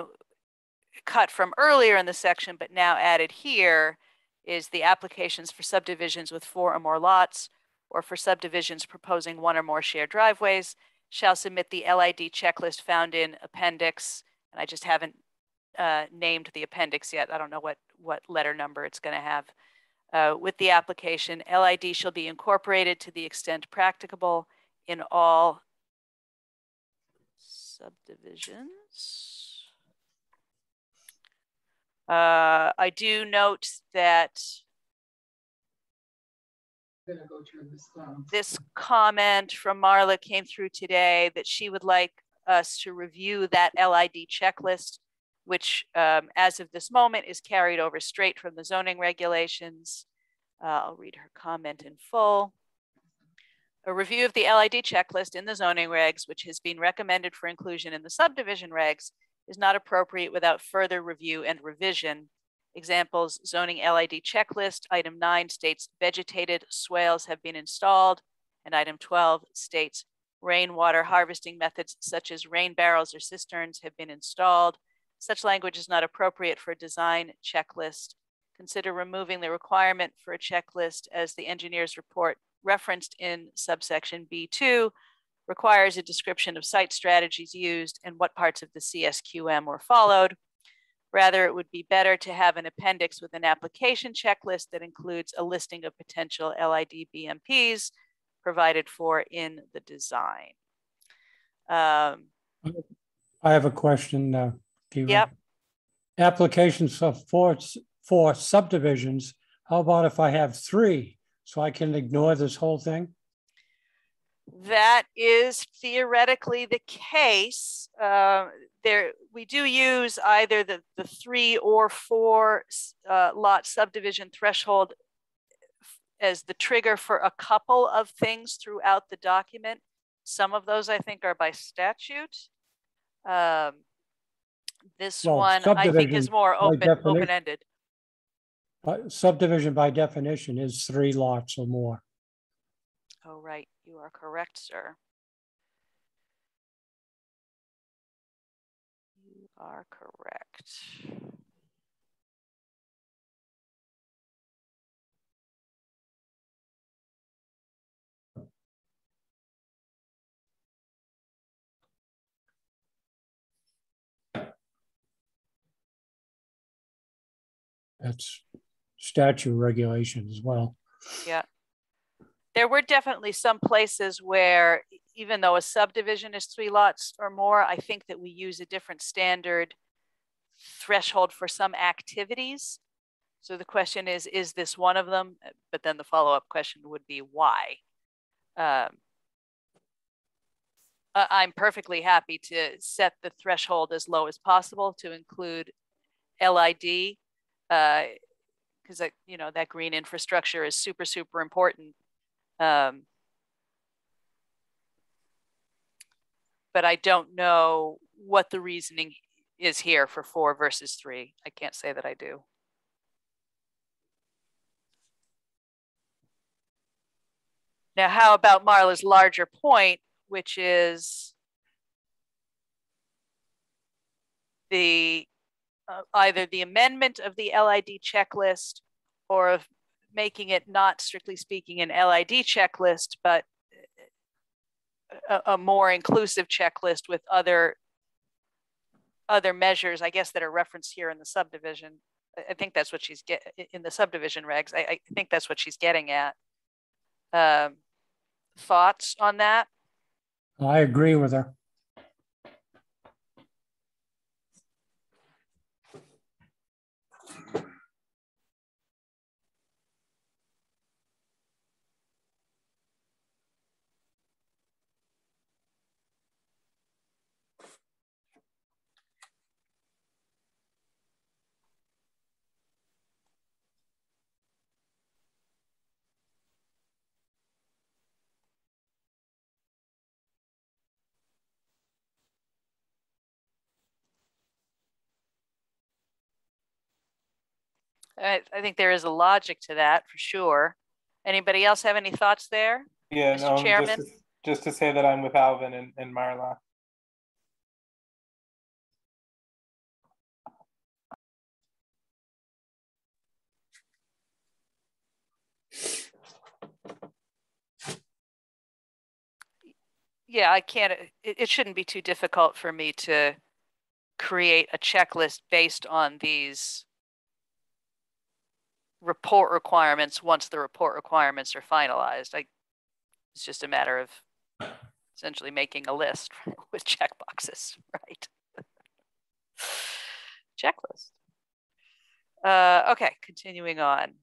cut from earlier in the section, but now added here is the applications for subdivisions with four or more lots or for subdivisions proposing one or more shared driveways shall submit the LID checklist found in appendix. And I just haven't uh, named the appendix yet. I don't know what, what letter number it's going to have. Uh, with the application, LID shall be incorporated to the extent practicable in all subdivisions. Uh, I do note that this comment from Marla came through today that she would like us to review that LID checklist, which um, as of this moment is carried over straight from the zoning regulations. Uh, I'll read her comment in full. A review of the LID checklist in the zoning regs, which has been recommended for inclusion in the subdivision regs, is not appropriate without further review and revision. Examples, zoning LID checklist, item nine states vegetated swales have been installed, and item 12 states rainwater harvesting methods such as rain barrels or cisterns have been installed. Such language is not appropriate for a design checklist. Consider removing the requirement for a checklist as the engineer's report referenced in subsection B2 requires a description of site strategies used and what parts of the CSQM were followed. Rather, it would be better to have an appendix with an application checklist that includes a listing of potential LID BMPs provided for in the design. Um, I have a question, uh, Kiva. Yep. Applications for, for, for subdivisions, how about if I have three? So I can ignore this whole thing? that is theoretically the case. Uh, there, we do use either the, the three or four uh, lot subdivision threshold as the trigger for a couple of things throughout the document. Some of those I think are by statute. Um, this Well, one I think is more by open, definition- Uh, Subdivision by definition is three lots or more. Oh, right, you are correct, sir. You are correct. That's statute regulation as well. Yeah. There were definitely some places where even though a subdivision is three lots or more, I think that we use a different standard threshold for some activities. So the question is, is this one of them? But then the follow-up question would be why? Um, I'm perfectly happy to set the threshold as low as possible to include LID. Uh, because that you know that green infrastructure is super super important. Um, but i don't know what the reasoning is here for four versus three. I can't say that i do. Now how about marla's larger point which is the uh, either the amendment of the LID checklist or of making it not strictly speaking an LID checklist, but a, a more inclusive checklist with other other measures, I guess, that are referenced here in the subdivision. I, think that's what she's get in the subdivision regs. I, I think that's what she's getting at. Um, thoughts on that? I agree with her. I, I think there is a logic to that for sure. Anybody else have any thoughts there? Yeah, Mr. no, um, just Chairman? to- Just to say that I'm with Alvin and, and Marla. yeah, I can't, it, it shouldn't be too difficult for me to create a checklist based on these report requirements once the report requirements are finalized. I, it's just a matter of essentially making a list with checkboxes, right? Checklist. Uh, okay, continuing on.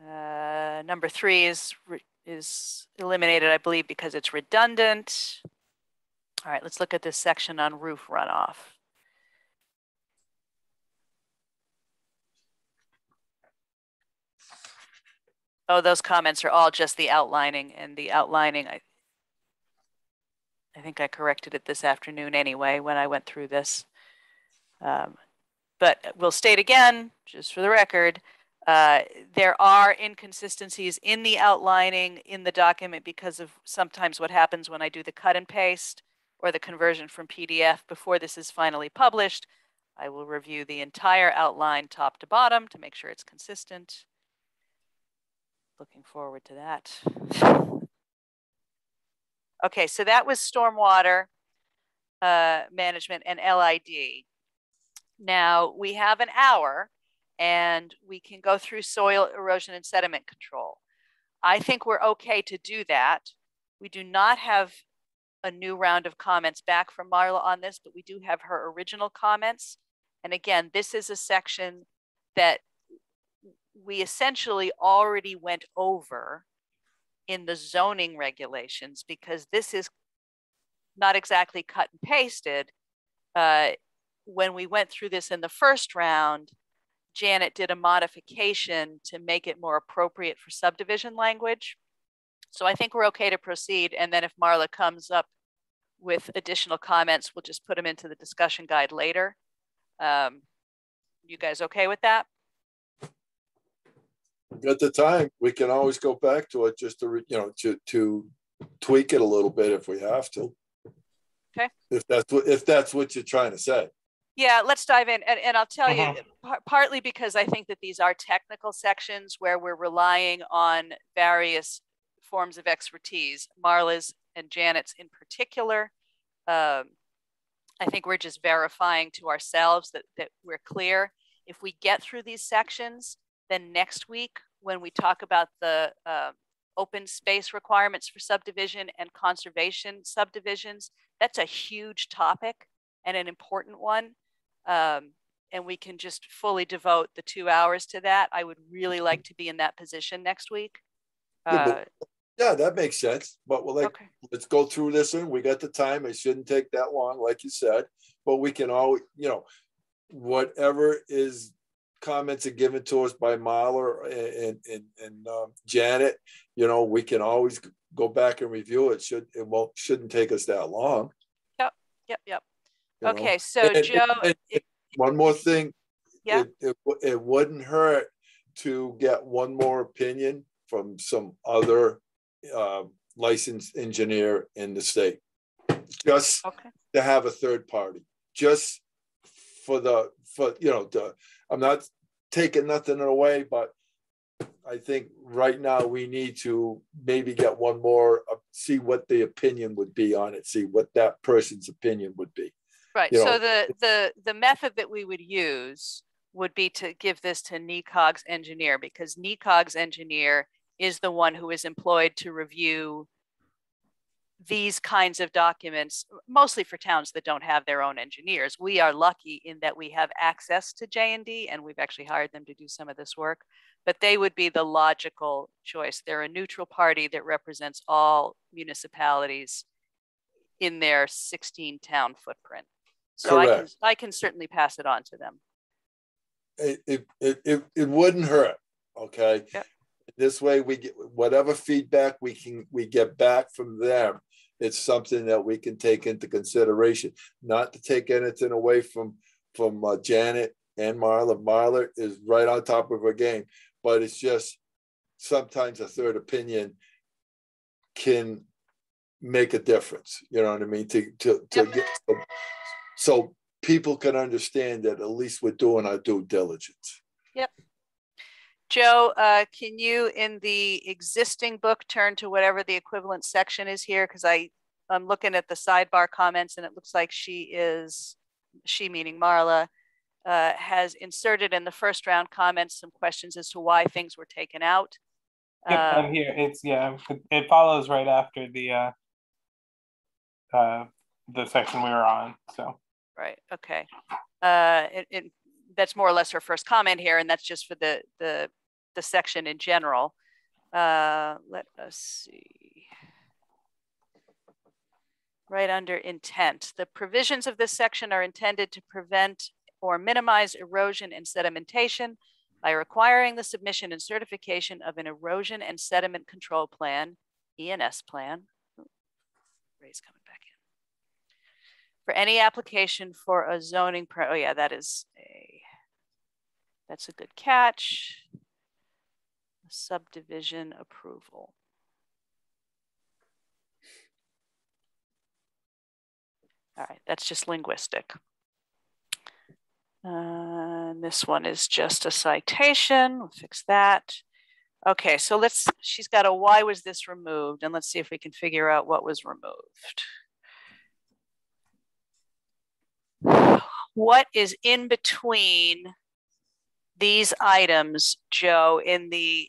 Uh, number three is is eliminated, I believe, because it's redundant. All right, let's look at this section on roof runoff. Oh, those comments are all just the outlining and the outlining. I, I think I corrected it this afternoon anyway when I went through this. Um, but we'll state again, just for the record, uh, there are inconsistencies in the outlining in the document because of sometimes what happens when I do the cut and paste or the conversion from PDF before this is finally published. I will review the entire outline top to bottom to make sure it's consistent. Looking forward to that. Okay, so that was stormwater uh, management and LID. Now we have an hour and we can go through soil erosion and sediment control. I think we're okay to do that. We do not have a new round of comments back from Marla on this, but we do have her original comments. And again, this is a section that we essentially already went over in the zoning regulations because this is not exactly cut and pasted. Uh, when we went through this in the first round, Janet did a modification to make it more appropriate for subdivision language. So I think we're okay to proceed. And then if Marla comes up with additional comments, we'll just put them into the discussion guide later. Um, you guys okay with that? At the time, we can always go back to it just to, you know, to, to tweak it a little bit if we have to. Okay. If that's what, if that's what you're trying to say. Yeah, let's dive in. And, and I'll tell you, Mhm. par- partly because I think that these are technical sections where we're relying on various forms of expertise, Marla's and Janet's in particular. Um, I think we're just verifying to ourselves that, that we're clear. If we get through these sections, then next week, when we talk about the uh, open space requirements for subdivision and conservation subdivisions, that's a huge topic and an important one. Um, and we can just fully devote the two hours to that. I would really like to be in that position next week. Uh, but- Yeah, that makes sense. But we're like, okay. let's go through this one. We got the time. It shouldn't take that long, like you said. But we can all, you know, whatever is comments are given to us by Marla and and and um, Janet, you know, we can always go back and review it. Should it won't shouldn't take us that long. Yep, yep. you know. Okay, so And- and- Joe, and- it- One more thing. Yeah. It, it, it wouldn't hurt to get one more opinion from some other uh, licensed engineer in the state. Just okay, to have a third party, just for the, for, you know, the, I'm not taking nothing away, but I think right now we need to maybe get one more, uh, see what the opinion would be on it, see what that person's opinion would be. right. you So know, the, the, the method that we would use would be to give this to NECCOG's engineer because NECCOG's engineer is the one who is employed to review these kinds of documents, mostly for towns that don't have their own engineers. We are lucky in that we have access to J and D and we've actually hired them to do some of this work, but they would be the logical choice. They're a neutral party that represents all municipalities in their 16 town footprint. So I can, I can certainly pass it on to them. It, it, it, it, it wouldn't hurt, okay? Yep. This way we get, whatever feedback we can, we get back from them, it's something that we can take into consideration, not to take anything away from, from uh, Janet and Marla. Marla is right on top of her game, but it's just sometimes a third opinion can make a difference, you know what I mean? To, to, to Yep. get, so people can understand that at least we're doing our due diligence. Joe, uh, can you, in the existing book, turn to whatever the equivalent section is here? Because I, I'm looking at the sidebar comments and it looks like she is, she meaning Marla, uh, has inserted in the first round comments some questions as to why things were taken out. Yep, Um, I'm here. It's yeah. It, it follows right after the uh, uh, the section we were on. So Right, okay. Uh, it, it, that's more or less her first comment here, and that's just for the, the, the section in general. Uh, let us see. Right under intent, the provisions of this section are intended to prevent or minimize erosion and sedimentation by requiring the submission and certification of an erosion and sediment control plan, ENS plan. Ray's coming back in for any application for a zoning, per- oh yeah, that is a That's a good catch. Subdivision approval. All right, that's just linguistic. Uh, and this one is just a citation. We'll fix that. Okay, so let's, she's got a why was this removed? And let's see if we can figure out what was removed. What is in between these items, Joe, in the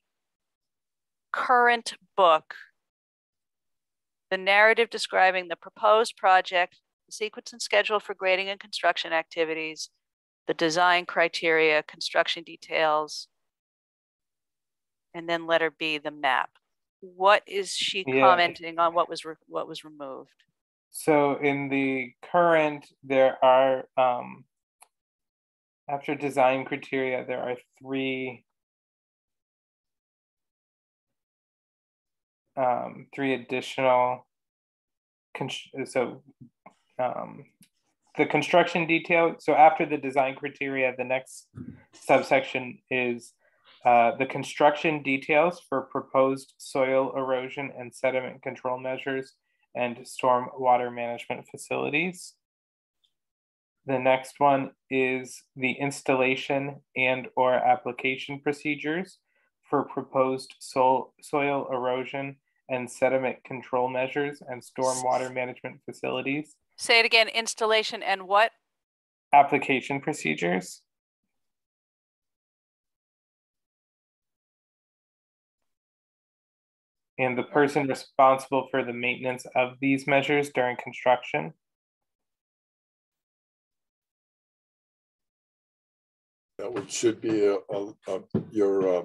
current book? The narrative describing the proposed project, the sequence and schedule for grading and construction activities, the design criteria, construction details, and then letter B, the map. What is she Yeah. commenting on? What was re- what was removed? So in the current, there are, um, after design criteria, there are three, um, three additional, so, um, the construction detail, so after the design criteria, the next subsection is uh, the construction details for proposed soil erosion and sediment control measures and storm water management facilities. The next one is the installation and or application procedures for proposed soil, soil erosion and sediment control measures and stormwater management facilities. Say it again. Installation and what? Application procedures. And the person responsible for the maintenance of these measures during construction. That would, should be a, a, a- your uh,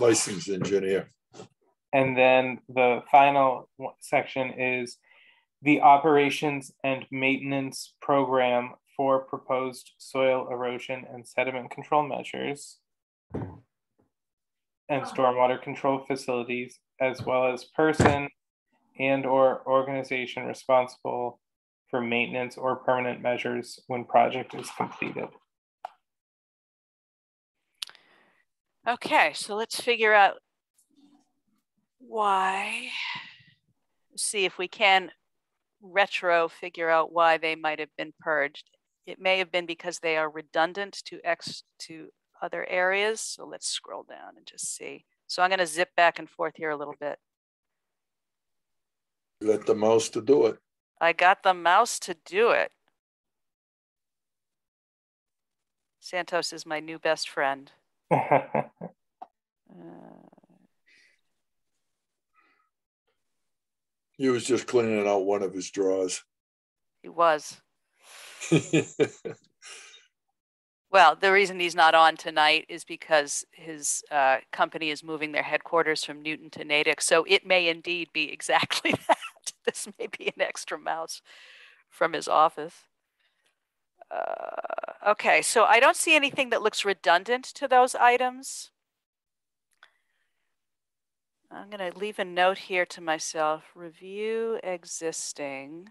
licensed engineer. And then the final section is the operations and maintenance program for proposed soil erosion and sediment control measures and stormwater control facilities, as well as person and or organization responsible for maintenance or permanent measures when project is completed. Okay, so let's figure out why. See if we can retro figure out why they might have been purged. It may have been because they are redundant to X to other areas. So let's scroll down and just see. So I'm going to zip back and forth here a little bit. Let the mouse to do it. I got the mouse to do it. Santos is my new best friend. Uh, He was just cleaning out one of his drawers. he was. Well, the reason he's not on tonight is because his uh, company is moving their headquarters from Newton to Natick. So it may indeed be exactly that. This may be an extra mouse from his office. Uh, okay, so I don't see anything that looks redundant to those items. I'm going to leave a note here to myself review existing.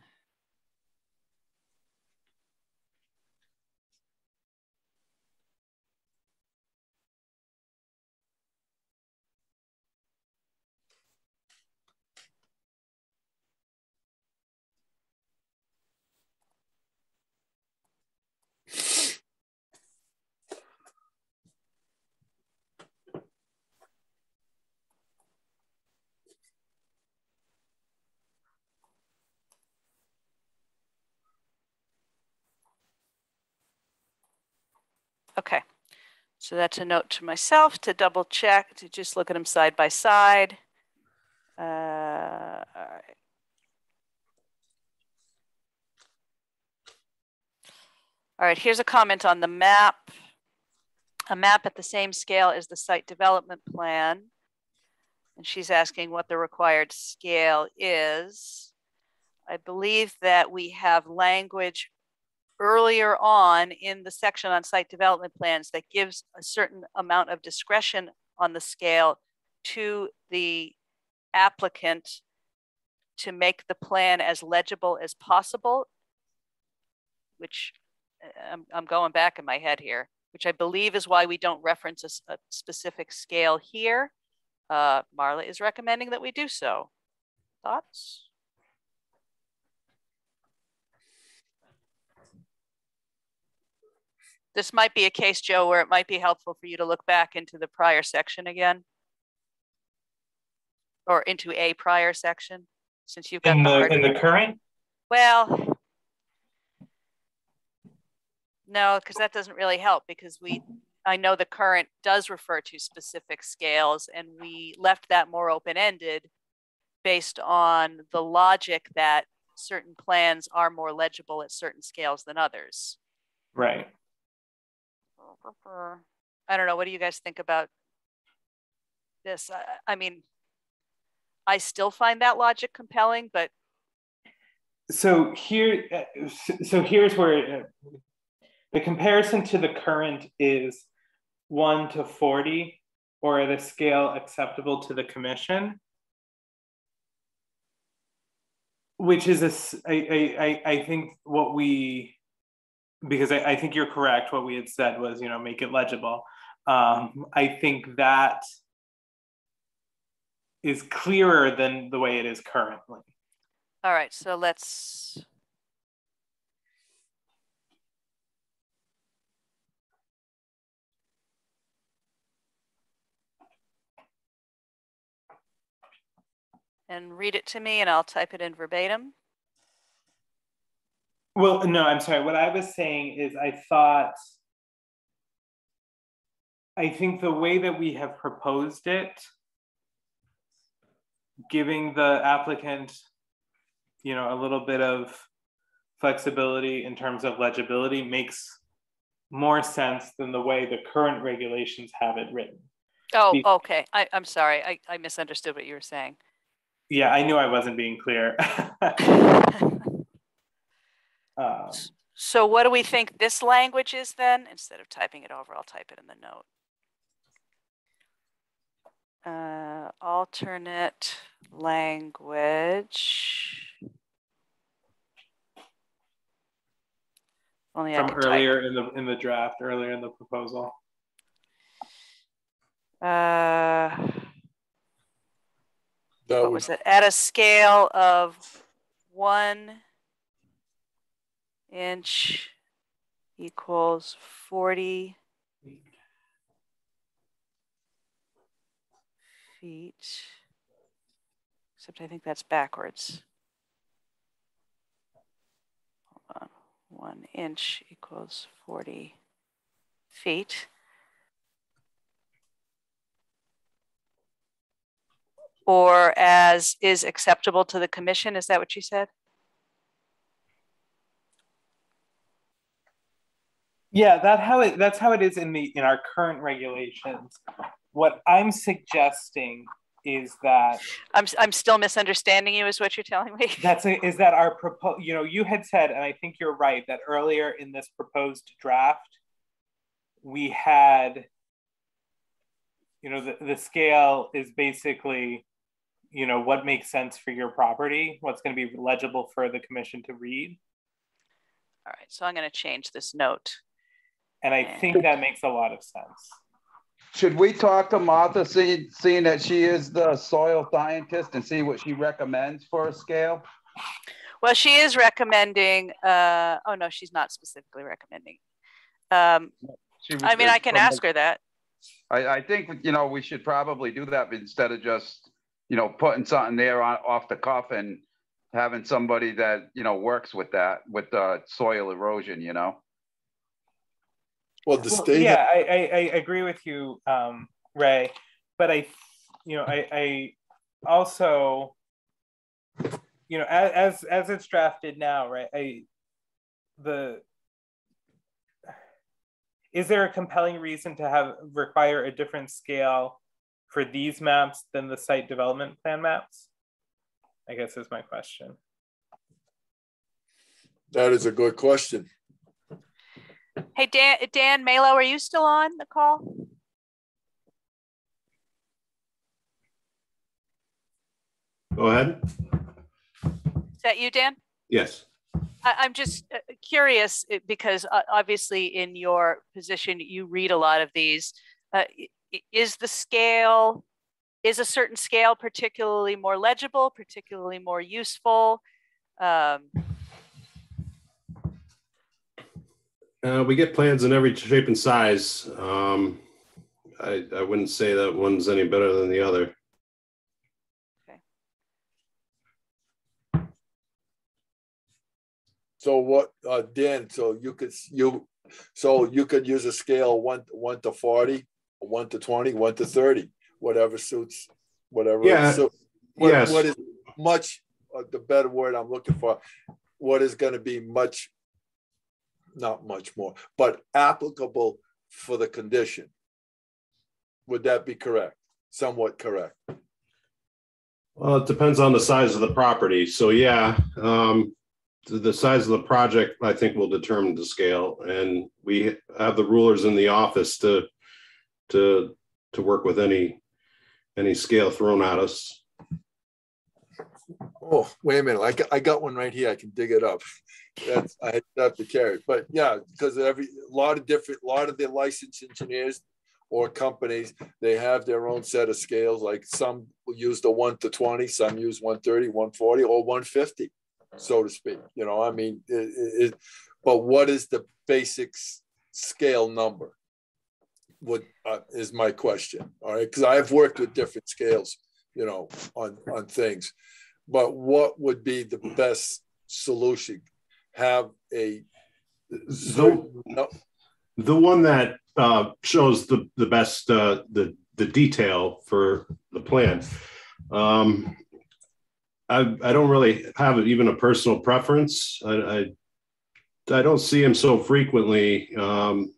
Okay, so that's a note to myself to double check, to just look at them side by side. Uh, all right. All right, here's a comment on the map. A map at the same scale as the site development plan. And she's asking what the required scale is. I believe that we have language earlier on in the section on site development plans that gives a certain amount of discretion on the scale to the applicant to make the plan as legible as possible, which uh, I'm, I'm going back in my head here. which I believe is why we don't reference a specific scale here. Uh, Marla is recommending that we do so. Thoughts? This might be a case, Joe, where it might be helpful for you to look back into the prior section again. Or into a prior section, since you've got In the the, in the current, well, no, because that doesn't really help because we, I know the current does refer to specific scales and we left that more open-ended based on the logic that certain plans are more legible at certain scales than others. right. I don't know. What do you guys think about this? I, I mean, I still find that logic compelling, but So here, so here's where the comparison to the current is one to 40 or at a scale acceptable to the commission. Which is a, I, I, I think what we, because I, I think you're correct, what we had said was, you know, make it legible. Um, I think that is clearer than the way it is currently. all right, so let's. And read it to me and I'll type it in verbatim. Well, no, I'm sorry. What I was saying is I thought, I think the way that we have proposed it, giving the applicant, you know, a little bit of flexibility in terms of legibility makes more sense than the way the current regulations have it written. Oh, Be- okay. I, I'm sorry. I, I misunderstood what you were saying. Yeah, I knew I wasn't being clear. Um, So what do we think this language is then? Instead of typing it over, I'll type it in the note. Uh, alternate language. Only From could type. earlier in the, in the draft, earlier in the proposal. Uh, That what would, was it? At a scale of one inch equals forty feet. Except I think that's backwards. Hold on. One inch equals forty feet. Or as is acceptable to the commission, is that what you said? Yeah, that how it that's how it is in the in our current regulations. What I'm suggesting is that I'm, I'm still misunderstanding you is what you're telling me. that's a, is that our proposal you know you had said and I think you're right that earlier in this proposed draft we had you know the, the scale is basically you know what makes sense for your property what's going to be legible for the commission to read All right, so I'm gonna change this note. And I think that makes a lot of sense. Should we talk to Martha, seeing, seeing that she is the soil scientist and see what she recommends for a scale? Well, she is recommending, uh, oh no, she's not specifically recommending. Um, She was- I mean, I can from ask the- her that. I, I think, you know, we should probably do that instead of just, you know, putting something there on, off the cuff and having somebody that, you know, works with that, with the soil erosion, you know? Well, the Well, state, yeah, I, I, I agree with you, um, Ray, but I, you know, I, I also, you know, as, as, as it's drafted now, right, I, the, is there a compelling reason to have, require a different scale for these maps than the site development plan maps? I guess is my question. that is a good question. Hey, Dan, Dan Malo, are you still on the call? Go ahead. Is that you, Dan? Yes. I, I'm just uh, curious uh, because uh, obviously in your position, you read a lot of these. Uh, is the scale, is a certain scale particularly more legible, particularly more useful? Um, Uh, we get plans in every shape and size. Um, I, I wouldn't say that one's any better than the other. So what, uh, Dan, so you could, you, so you could use a scale one, one to 40, one to 20, one to 30, whatever suits, whatever. Yeah, So what, yes. what is much, uh, the better word I'm looking for, what is gonna be much, not much more, but applicable for the condition? Would that be correct? Somewhat correct? Well, it depends on the size of the property. So yeah, um, the, size of the project, I think will determine the scale. And we have the rulers in the office to, to, to work with any, any scale thrown at us. Oh, wait a minute, I got, I got one right here, I can dig it up. That's, I have to carry it, but yeah, because every, a lot of different, a lot of the licensed engineers or companies, they have their own set of scales, like some use the one to twenty, some use 130, 140, or one fifty, so to speak, you know, I mean, it, it- but what is the basic scale number? What uh, is my question, all right, because I've worked with different scales, you know, on, on things. But what would be the best solution? Have a no, The one that uh, shows the, the best, uh, the, the detail for the plan. Um, I, I don't really have even a personal preference. I, I, I don't see him so frequently um,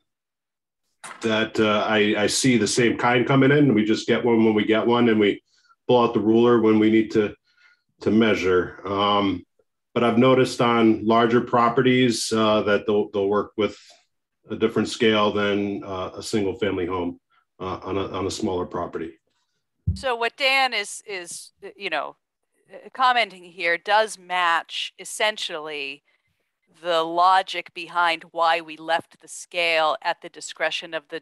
that uh, I, I see the same kind coming in. We just get one when we get one and we pull out the ruler when we need to, to measure. Um, but I've noticed on larger properties uh, that they'll, they'll work with a different scale than uh, a single family home uh, on, a, on a smaller property. So what Dan is is you know commenting here does match essentially the logic behind why we left the scale at the discretion of the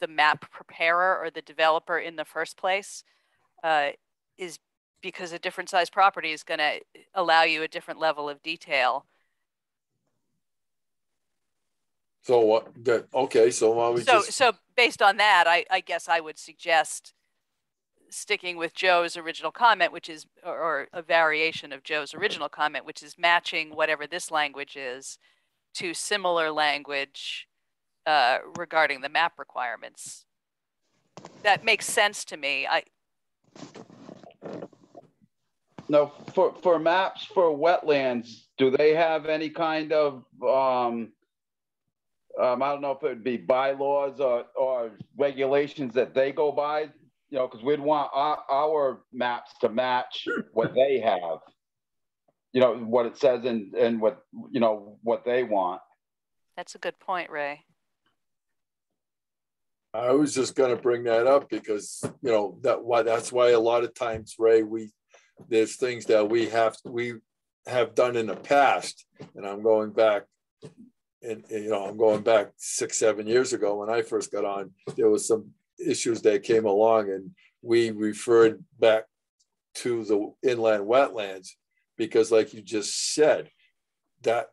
the map preparer or the developer in the first place uh, is because a different size property is going to allow you a different level of detail. so what, that, okay, so why we So just, so based on that, I, I guess I would suggest sticking with Joe's original comment, which is or, or a variation of Joe's original comment, which is matching whatever this language is to similar language uh, regarding the map requirements. That makes sense to me. I No, for, for maps for wetlands, do they have any kind of, um, um, I don't know if it would be bylaws or, or regulations that they go by, you know, because we'd want our, our maps to match what they have. You know, what it says and, and what, you know, what they want. that's a good point, Ray. I was just gonna bring that up because, you know, that why, that's why a lot of times, Ray, we, there's things that we have, we have done in the past, and I'm going back and, you know, I'm going back six, seven years ago when I first got on, there was some issues that came along and we referred back to the inland wetlands because like you just said, that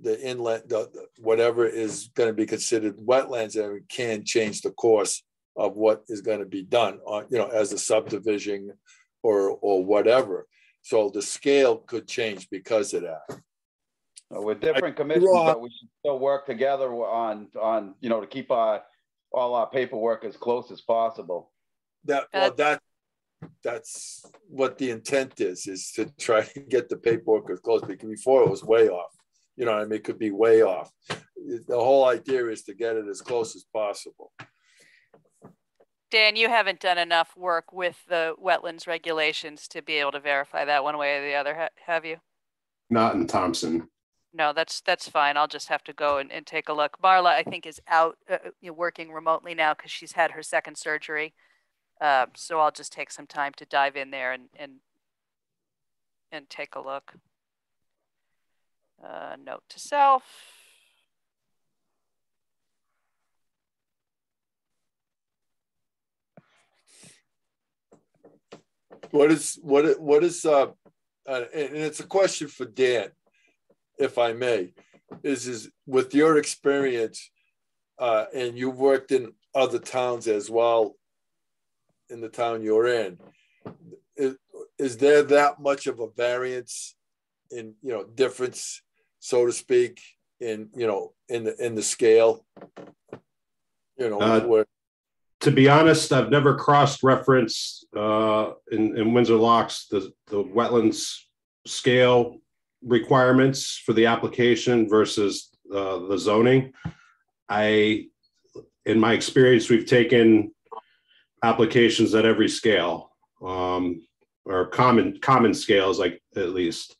the inland, the, the- whatever is gonna be considered wetlands and can change the course of what is gonna be done on, you know, as a subdivision or, or whatever. So the scale could change because of that. Uh, We're different commissions, but we should still work together on, on, you know, to keep our, all our paperwork as close as possible. That, well, that, that's what the intent is, is to try to get the paperwork as close, because before it was way off. You know, what I mean, it could be way off. The whole idea is to get it as close as possible. Dan, you haven't done enough work with the wetlands regulations to be able to verify that one way or the other, ha- have you? Not in Thompson. No, that's, that's fine. I'll just have to go and, and take a look. Marla, I think, is out, uh, uh, you know, working remotely now because she's had her second surgery. Uh, so I'll just take some time to dive in there and, and, and take a look. Uh, note to self. What is, what, what is, uh, uh, and and it's a question for Dan, if I may, is, is with your experience, uh, and you've worked in other towns as well, in the town you're in, is, is there that much of a variance in, you know, difference, so to speak, in, you know, in the, in the scale? You know, Uh, where, to be honest, I've never cross-referenced uh, in, in Windsor Locks, the, the wetlands scale requirements for the application versus uh, the zoning. I, in my experience, we've taken applications at every scale, um, or common, common scales, like at least.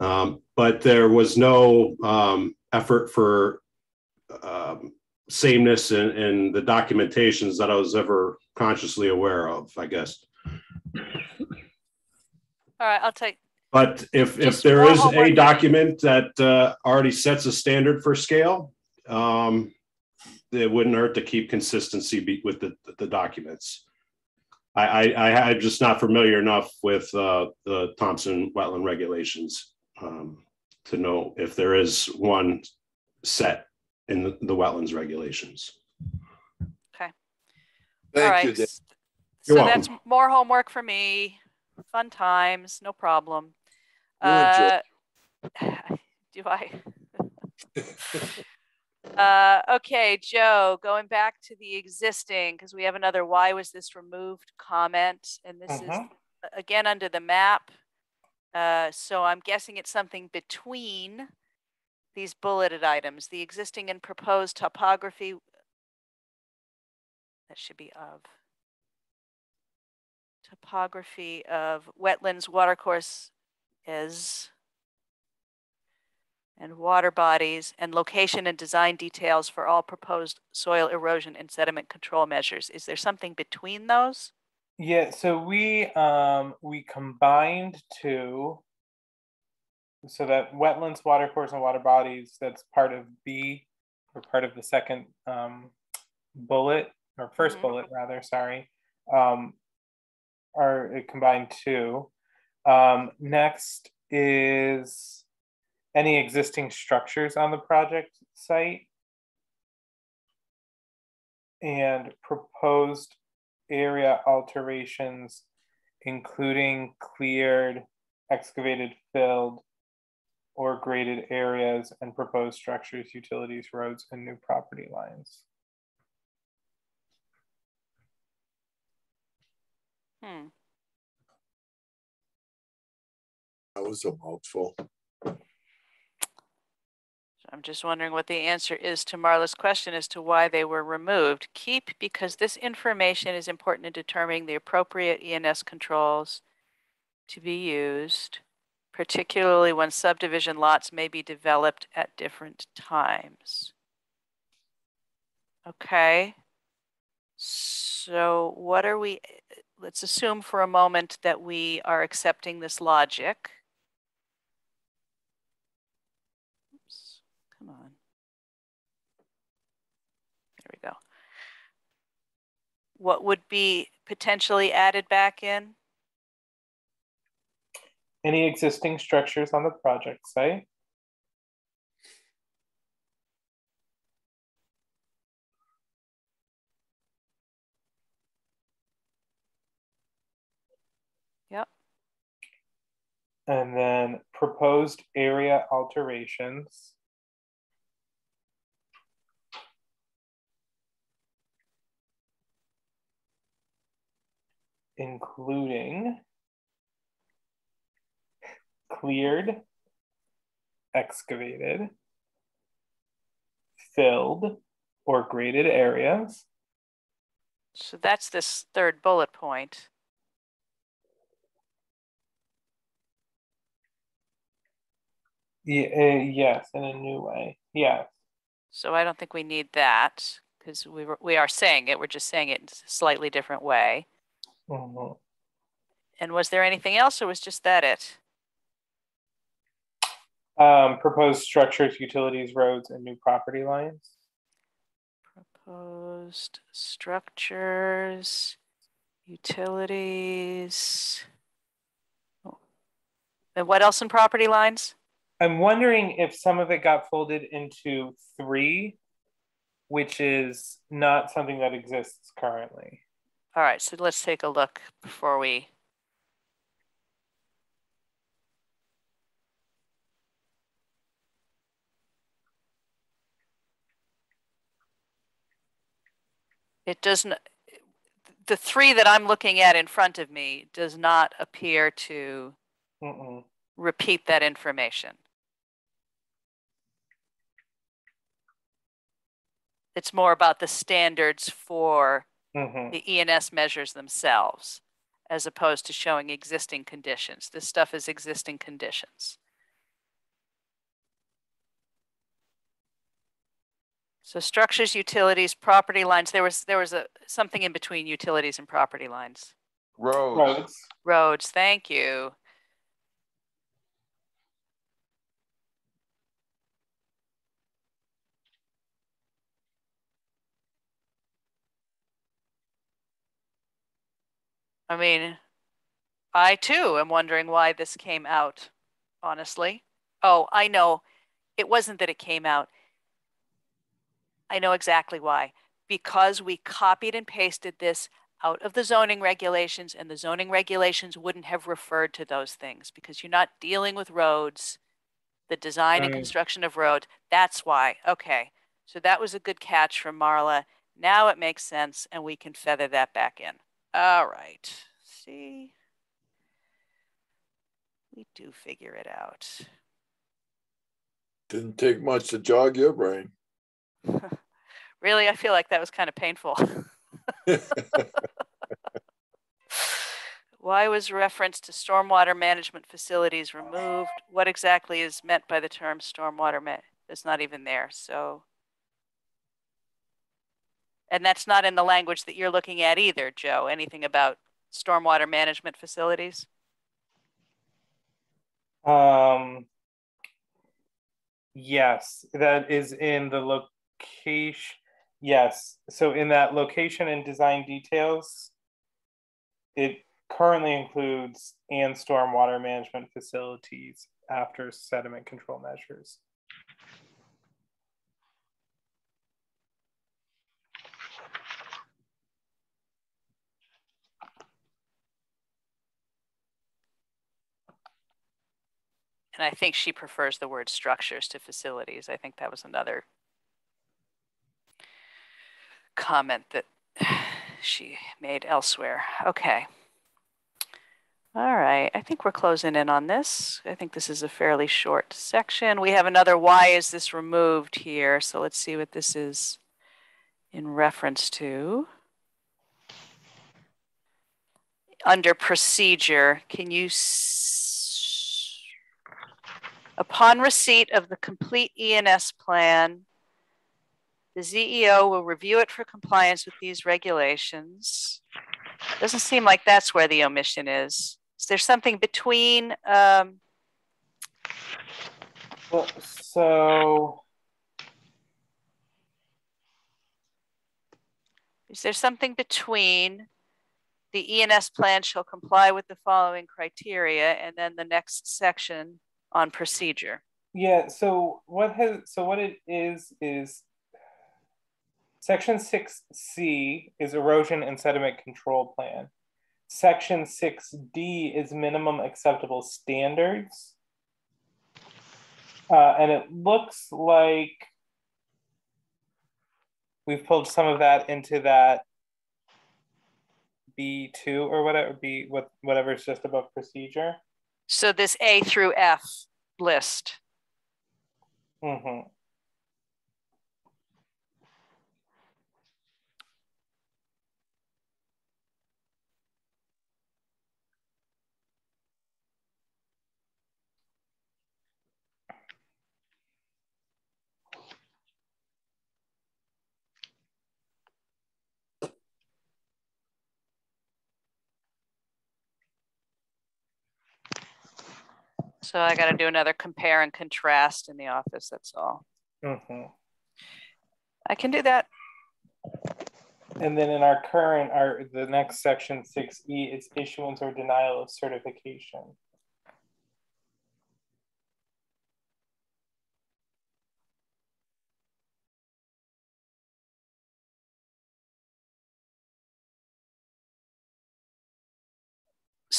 Um, But there was no um, effort for um, sameness in, in the documentations that I was ever consciously aware of, I guess. All right, I'll take, But if, if there is a document that uh, already sets a standard for scale, um, it wouldn't hurt to keep consistency be- with the, the documents. I, I, I, I'm just not familiar enough with uh, the Thompson wetland regulations um, to know if there is one set in the, the wetlands regulations. Okay. thank right. you, Dan. s- You're So that's welcome. more homework for me. Fun times, no problem. You enjoy Uh, do I? Uh, okay, Joe, going back to the existing, because we have another why was this removed comment, and this is Mhm. uh, again under the map. Uh, so I'm guessing it's something between these bulleted items, the existing and proposed topography. That should be of. Topography of wetlands, watercourse is and water bodies and location and design details for all proposed soil erosion and sediment control measures. Is there something between those? Yeah, so we um we combined two. So that wetlands, watercourse, and water bodies, that's part of B, or part of the second um bullet, or 1st Mhm. bullet rather, sorry. Um are combined two. Um next is any existing structures on the project site. And proposed area alterations, including cleared, excavated, filled, or graded areas and proposed structures, utilities, roads, and new property lines. Hmm. That was a mouthful. So I'm just wondering what the answer is to Marla's question as to why they were removed. Keep because this information is important in determining the appropriate ENS controls to be used, particularly when subdivision lots may be developed at different times. Okay. So what are we, let's assume for a moment that we are accepting this logic. Oops, come on. There we go. What would be potentially added back in? Any existing structures on the project site? Yep. And then proposed area alterations. Including cleared, excavated, filled, or graded areas. So that's this third bullet point. Ye- uh, yes, in a new way. Yes. So I don't think we need that because we were, we are saying it, we're just saying it in a slightly different way. Mhm. And was there anything else or was just that it? Um, proposed structures, utilities, roads, and new property lines. Proposed structures, utilities. Oh. And what else in property lines? I'm wondering if some of it got folded into three, which is not something that exists currently. All right, so let's take a look before we. It doesn't, the three that I'm looking at in front of me does not appear to Mm-mm. repeat that information. It's more about the standards for Mhm. the ENS measures themselves, as opposed to showing existing conditions. This stuff is existing conditions. So structures, utilities, property lines, there was, there was a, something in between utilities and property lines. Roads. Roads. Roads, thank you. I mean, I too am wondering why this came out, honestly. Oh, I know. It wasn't that it came out. I know exactly why. Because we copied and pasted this out of the zoning regulations, and the zoning regulations wouldn't have referred to those things because you're not dealing with roads, the design and construction of roads. That's why. Okay. So that was a good catch from Marla. Now it makes sense, and we can feather that back in. All right. See? We do figure it out. Didn't take much to jog your brain. Really, I feel like that was kind of painful. Why was reference to stormwater management facilities removed? What exactly is meant by the term stormwater ma- it's not even there, so. And that's not in the language that you're looking at either, Joe, anything about stormwater management facilities? Um, yes, that is in the location. Yes, so in that location and design details, it currently includes and stormwater management facilities after sediment control measures. And I think she prefers the word structures to facilities. I think that was another comment that she made elsewhere. Okay. All right, I think we're closing in on this. I think this is a fairly short section. We have another why is this removed here? So let's see what this is in reference to. Under procedure, can you Upon receipt of the complete ENS plan, the ZEO will review it for compliance with these regulations. Doesn't seem like that's where the omission is. Is there something between, um, Well, so is there something between the ENS plan shall comply with the following criteria and then the next section on procedure? Yeah, so what has so what it is is section 6C is erosion and sediment control plan. Section 6D is minimum acceptable standards. Uh, and it looks like we've pulled some of that into that B2 or whatever, B what whatever is just above procedure. So this A through F list. hmm So I got to do another compare and contrast in the office. That's all. Mhm. I can do that. And then in our current, our, the next section six E is issuance or denial of certification.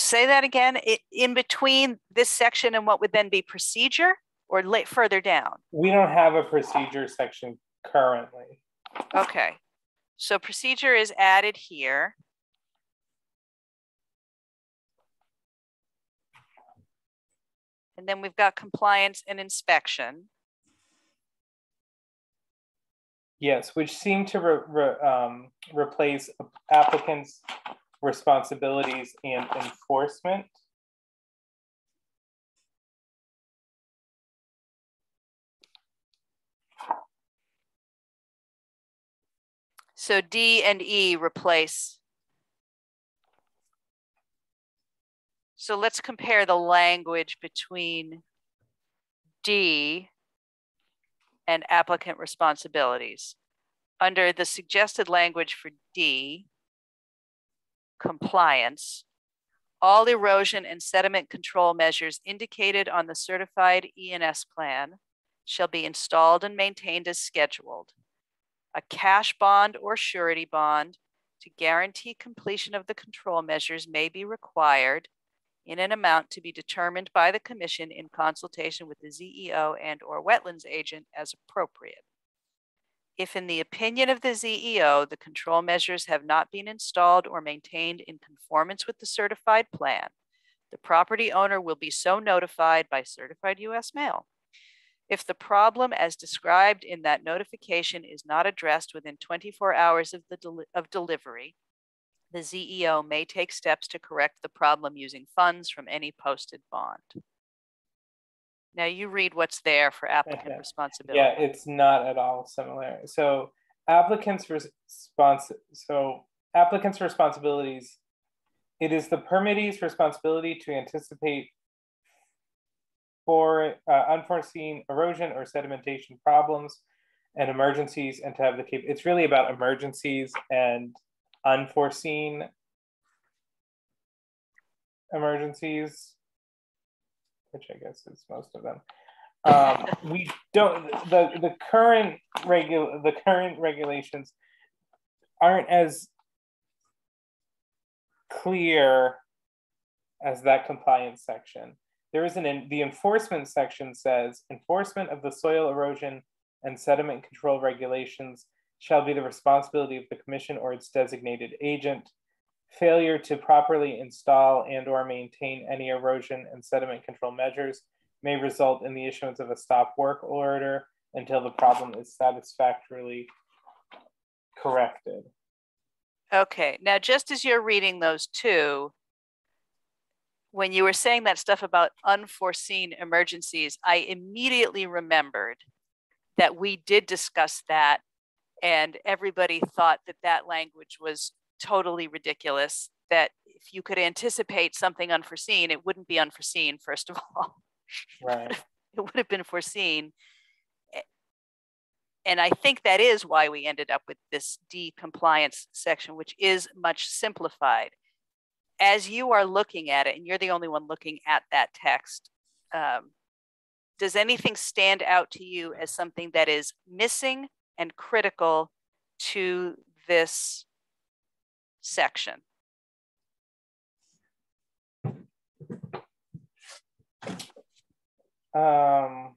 Say that again. I in between this section and what would then be procedure or late further down? We don't have a procedure section currently. Okay. So procedure is added here. And then we've got compliance and inspection. Yes, which seem to re, re, um, replace applicants' responsibilities and enforcement. So D and E replace. So let's compare the language between D and applicant responsibilities. Under the suggested language for D, compliance, all erosion and sediment control measures indicated on the certified ENS plan shall be installed and maintained as scheduled. A cash bond or surety bond to guarantee completion of the control measures may be required in an amount to be determined by the commission in consultation with the ZEO and or wetlands agent as appropriate. If in the opinion of the ZEO, the control measures have not been installed or maintained in conformance with the certified plan, the property owner will be so notified by certified US mail. If the problem as described in that notification is not addressed within 24 hours of, the deli of delivery, the ZEO may take steps to correct the problem using funds from any posted bond. Now you read what's there for applicant responsibility. Yeah, it's not at all similar. So applicants' response, so applicants' responsibilities, it is the permittee's responsibility to anticipate for uh, unforeseen erosion or sedimentation problems and emergencies and to have the cap, it's really about emergencies and unforeseen emergencies, which I guess is most of them. Um, we don't the the current regul the current regulations aren't as clear as that compliance section. There is an the enforcement section says enforcement of the soil erosion and sediment control regulations shall be the responsibility of the commission or its designated agent. Failure to properly install and or maintain any erosion and sediment control measures may result in the issuance of a stop work order until the problem is satisfactorily corrected. Okay, now just as you're reading those two, when you were saying that stuff about unforeseen emergencies, I immediately remembered that we did discuss that and everybody thought that that language was totally ridiculous that if you could anticipate something unforeseen it wouldn't be unforeseen first of all. Right. it would have been foreseen. And i think that is why we ended up with this d compliance section which is much simplified. As you are looking at it and you're the only one looking at that text um, does anything stand out to you as something that is missing and critical to this section. Um,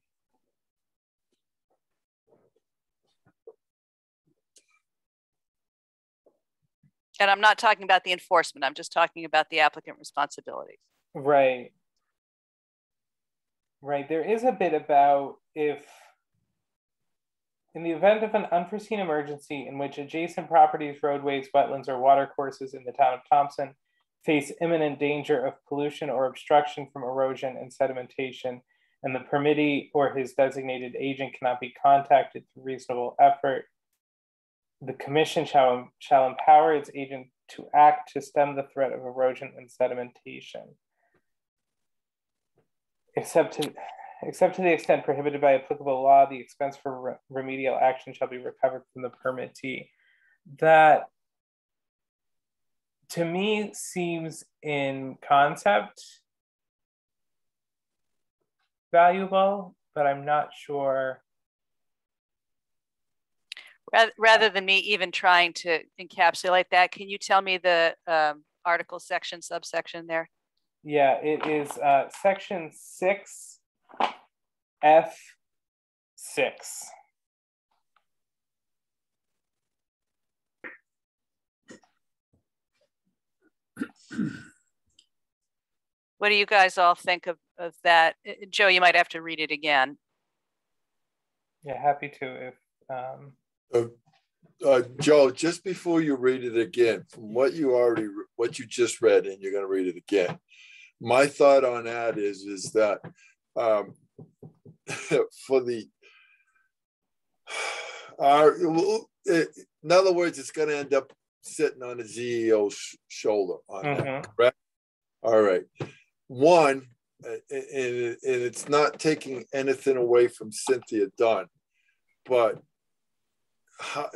And I'm not talking about the enforcement, I'm just talking about the applicant responsibilities. right. Right. There is a bit about if, in the event of an unforeseen emergency in which adjacent properties, roadways, wetlands, or watercourses in the town of Thompson face imminent danger of pollution or obstruction from erosion and sedimentation, and the permittee or his designated agent cannot be contacted through reasonable effort, the commission shall, shall empower its agent to act to stem the threat of erosion and sedimentation. except to, except to the extent prohibited by applicable law, the expense for re- remedial action shall be recovered from the permittee. That to me seems in concept valuable, but I'm not sure. Rather, rather than me even trying to encapsulate that, can you tell me the um, article section, subsection there? Yeah, it is uh, section six, F six. What do you guys all think of, of that? Uh, Joe, you might have to read it again. Yeah, happy to if um, Uh, uh, Joe, just before you read it again, from what you already, what you just read, and you're gonna read it again. My thought on that is, is that um, for the, our, in other words, it's gonna end up sitting on the ZEO's shoulder on that, mhm. correct? All right. One, uh, and, and it's not taking anything away from Cynthia Dunn, but how,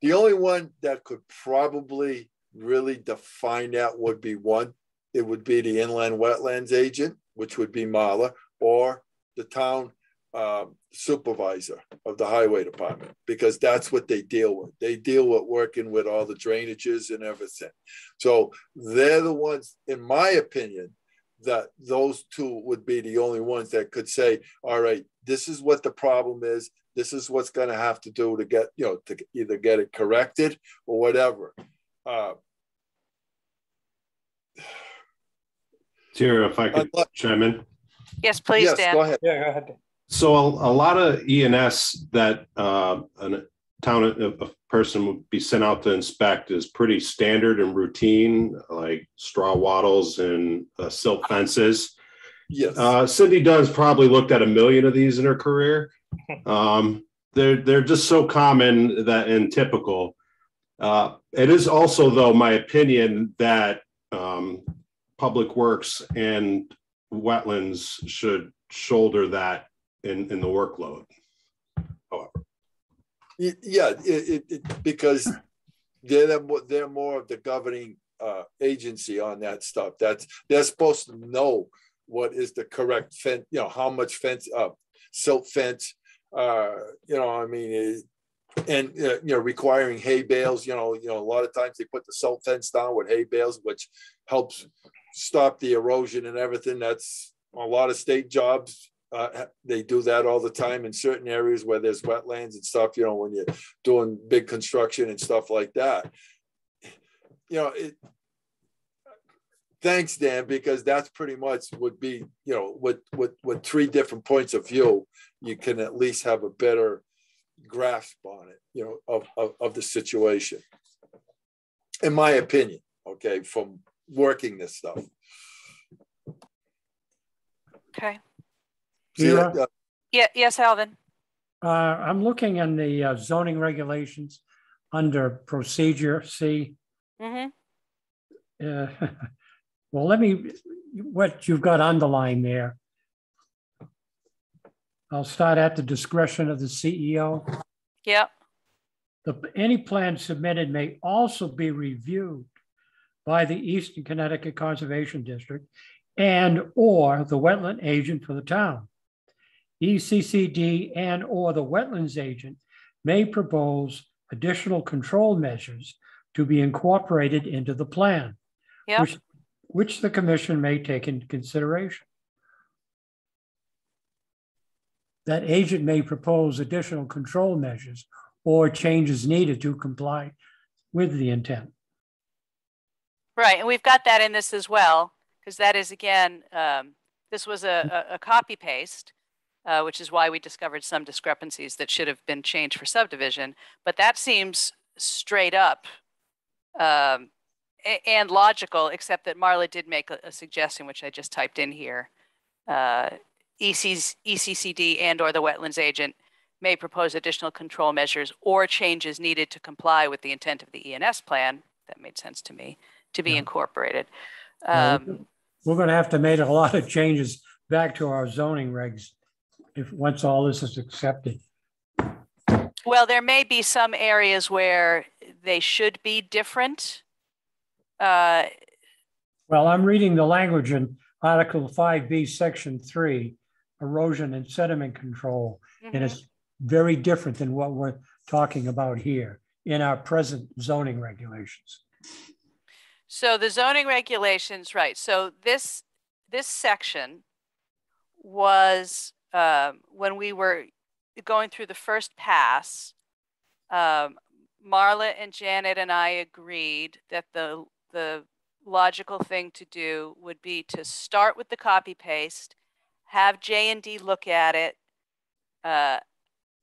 the only one that could probably really define that would be one, it would be the inland wetlands agent, which would be Marla, or the town um, supervisor of the highway department, because that's what they deal with. They deal with working with all the drainages and everything. So they're the ones, in my opinion, that those two would be the only ones that could say, all right, this is what the problem is. This is what's going to have to do to get, you know, to either get it corrected or whatever. Uh, Tira, if I could Unless- chime in. Yes, please, yes, Dan. go ahead. yeah, go ahead. So a, a lot of ENS that uh, a town a, a person would be sent out to inspect is pretty standard and routine, like straw wattles and uh, silt fences. Yes. Uh, Cindy Dunn's probably looked at a million of these in her career. Um, they're they're just so common that and typical. Uh, it is also, though, my opinion that um, Public Works and wetlands should shoulder that in in the workload. Y- Yeah, it, it, because they're, the they're more of the governing uh, agency on that stuff. That's, they're supposed to know what is the correct fence, you know, how much fence, uh, silt fence, uh, you know, I mean, it- and, uh, you know, requiring hay bales, you know, you know, a lot of times they put the silt fence down with hay bales, which helps stop the erosion and everything. That's a lot of state jobs. Uh, they do that all the time in certain areas where there's wetlands and stuff, you know, when you're doing big construction and stuff like that. You know, it, thanks, Dan, because that's pretty much would be, you know, with, with, with three different points of view, you can at least have a better grasp on it, you know, of, of, of the situation. In my opinion, okay, from working this stuff. Okay. See, Vera? uh, Yeah. Yes, Alvin. Uh, I'm looking in the uh, zoning regulations under procedure C. Mm -hmm. Uh, Well, let me, what you've got underlined there. I'll start at the discretion of the ZEO. Yep. The, any plan submitted may also be reviewed by the Eastern Connecticut Conservation District and or the wetland agent for the town. ECCD and or the wetlands agent may propose additional control measures to be incorporated into the plan, Yep. which, which the commission may take into consideration. That agent may propose additional control measures or changes needed to comply with the intent. Right, and we've got that in this as well, because that is again, um, this was a, a, a copy paste, uh, which is why we discovered some discrepancies that should have been changed for subdivision. But that seems straight up um, and logical, except that Marla did make a, a suggestion, which I just typed in here. Uh, EC's, ECCD and or the wetlands agent may propose additional control measures or changes needed to comply with the intent of the ENS plan. That made sense to me to be Yeah. incorporated. Um, We're gonna have to make a lot of changes back to our zoning regs if, once all this is accepted. Well, there may be some areas where they should be different. Uh, Well, I'm reading the language in Article five B, Section three, erosion and sediment control. And mhm. it's very different than what we're talking about here in our present zoning regulations. So the zoning regulations, right, so this, this section was, um, when we were going through the first pass, um, Marla and Janet and I agreed that the, the logical thing to do would be to start with the copy paste, have J and D look at it, uh,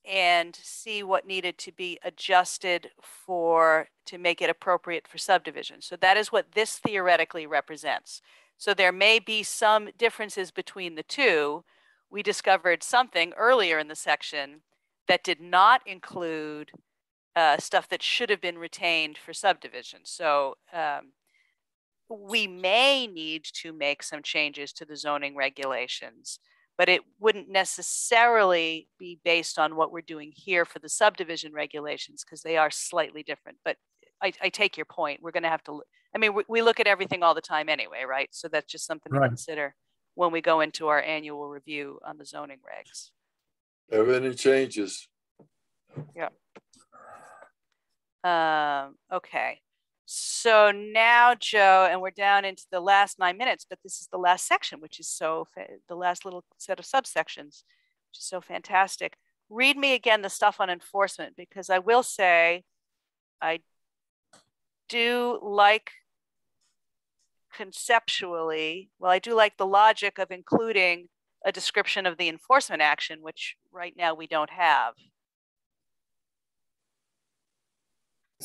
and see what needed to be adjusted for, to make it appropriate for subdivision. So that is what this theoretically represents. So there may be some differences between the two. We discovered something earlier in the section that did not include uh, stuff that should have been retained for subdivision. So um, we may need to make some changes to the zoning regulations, but it wouldn't necessarily be based on what we're doing here for the subdivision regulations because they are slightly different. But I, I take your point. We're going to have to, I mean, we, we look at everything all the time anyway, right? So that's just something to consider when we go into our annual review on the zoning regs. Everything changes. Yeah. Um, okay. So now, Joe, and we're down into the last nine minutes, but this is the last section, which is so, fa- the last little set of subsections, which is so fantastic. Read me again the stuff on enforcement, because I will say, I do like conceptually, well, I do like the logic of including a description of the enforcement action, which right now we don't have.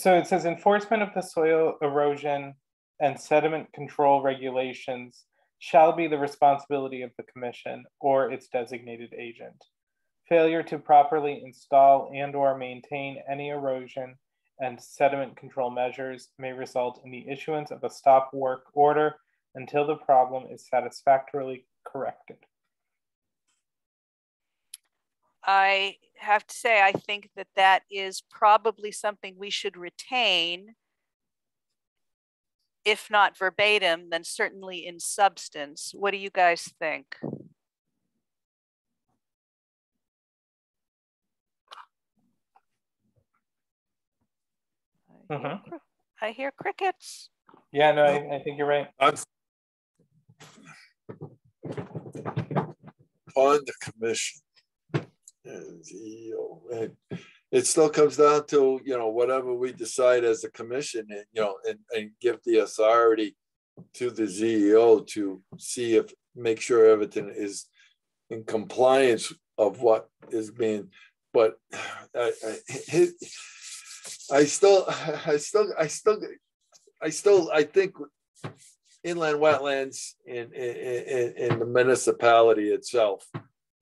So it says enforcement of the soil erosion and sediment control regulations shall be the responsibility of the commission or its designated agent. Failure to properly install and or maintain any erosion and sediment control measures may result in the issuance of a stop work order until the problem is satisfactorily corrected. I have to say, I think that that is probably something we should retain. If not verbatim, then certainly in substance. What do you guys think? I hear Mhm. cri- I hear crickets. Yeah, no, I, I think you're right. I'm on the commission. And, it still comes down to, you know, whatever we decide as a commission and, you know, and, and give the authority to the ZEO to see if, make sure everything is in compliance of what is being, but I, I, I still, I still, I still, I still, I think inland wetlands in, in, in the municipality itself,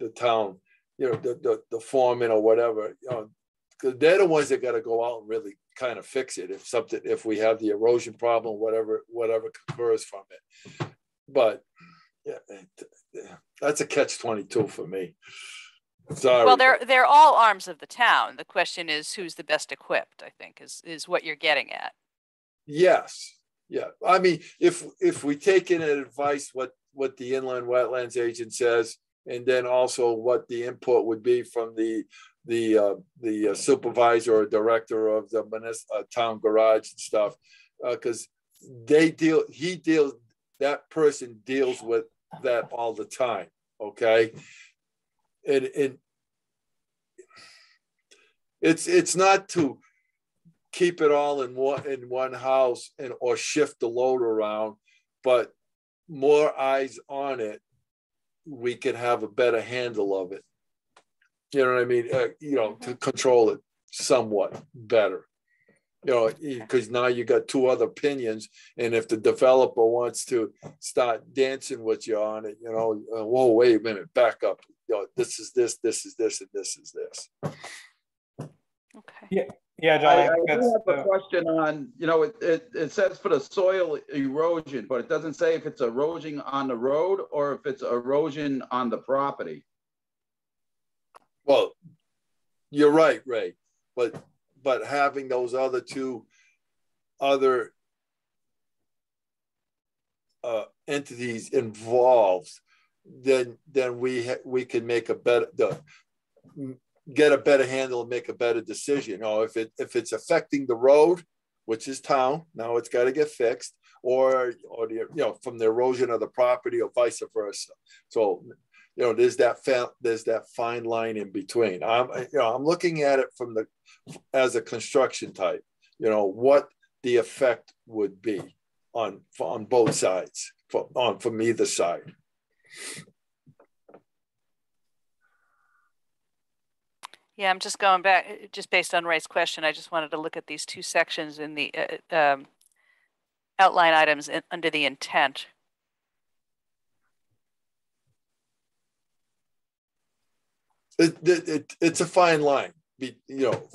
the town, you know, the, the, the foreman or whatever, you know, because they're the ones that gotta go out and really kind of fix it if something, if we have the erosion problem, whatever, whatever occurs from it. But, yeah, it- that's a catch twenty-two for me. Sorry. Well, they're, they're all arms of the town. The question is who's the best equipped, I think, is, is what you're getting at. Yes, yeah. I mean, if, if we take in advice, what, what the inland wetlands agent says, and then also what the input would be from the, the, uh, the supervisor or director of the uh, town garage and stuff. Uh, cause they deal, he deals, that person deals with that all the time, okay? And, and it's, it's not to, keep it all in one in one house and or shift the load around but more eyes on it we can have a better handle of it. You know what i mean? Uh, you know to control it somewhat better. You know because now you got two other opinions and if the developer wants to start dancing with you on it you know uh, whoa wait a minute back up. You know this is this this is this and this is this. Okay. Yeah. Yeah, John, I, I I think do that's have a the- question on, you know, it, it, it says for the soil erosion, but it doesn't say if it's erosion on the road or if it's erosion on the property. Well, you're right, Ray, but, but having those other two other uh, entities involved, then, then we, ha- we can make a better, the, get a better handle and make a better decision. Or if it, if it's affecting the road, which is town, now it's got to get fixed, or, or the, you know, from the erosion of the property or vice versa. So, you know, there's that fa- there's that fine line in between. I'm, you know, I'm looking at it from the, as a construction type, you know, what the effect would be on, on both sides, from, on, from either side. Yeah, I'm just going back, uh, just based on Ray's question, I just wanted to look at these two sections in the uh, um, outline items in- under the intent. it, it, it it's a fine line you know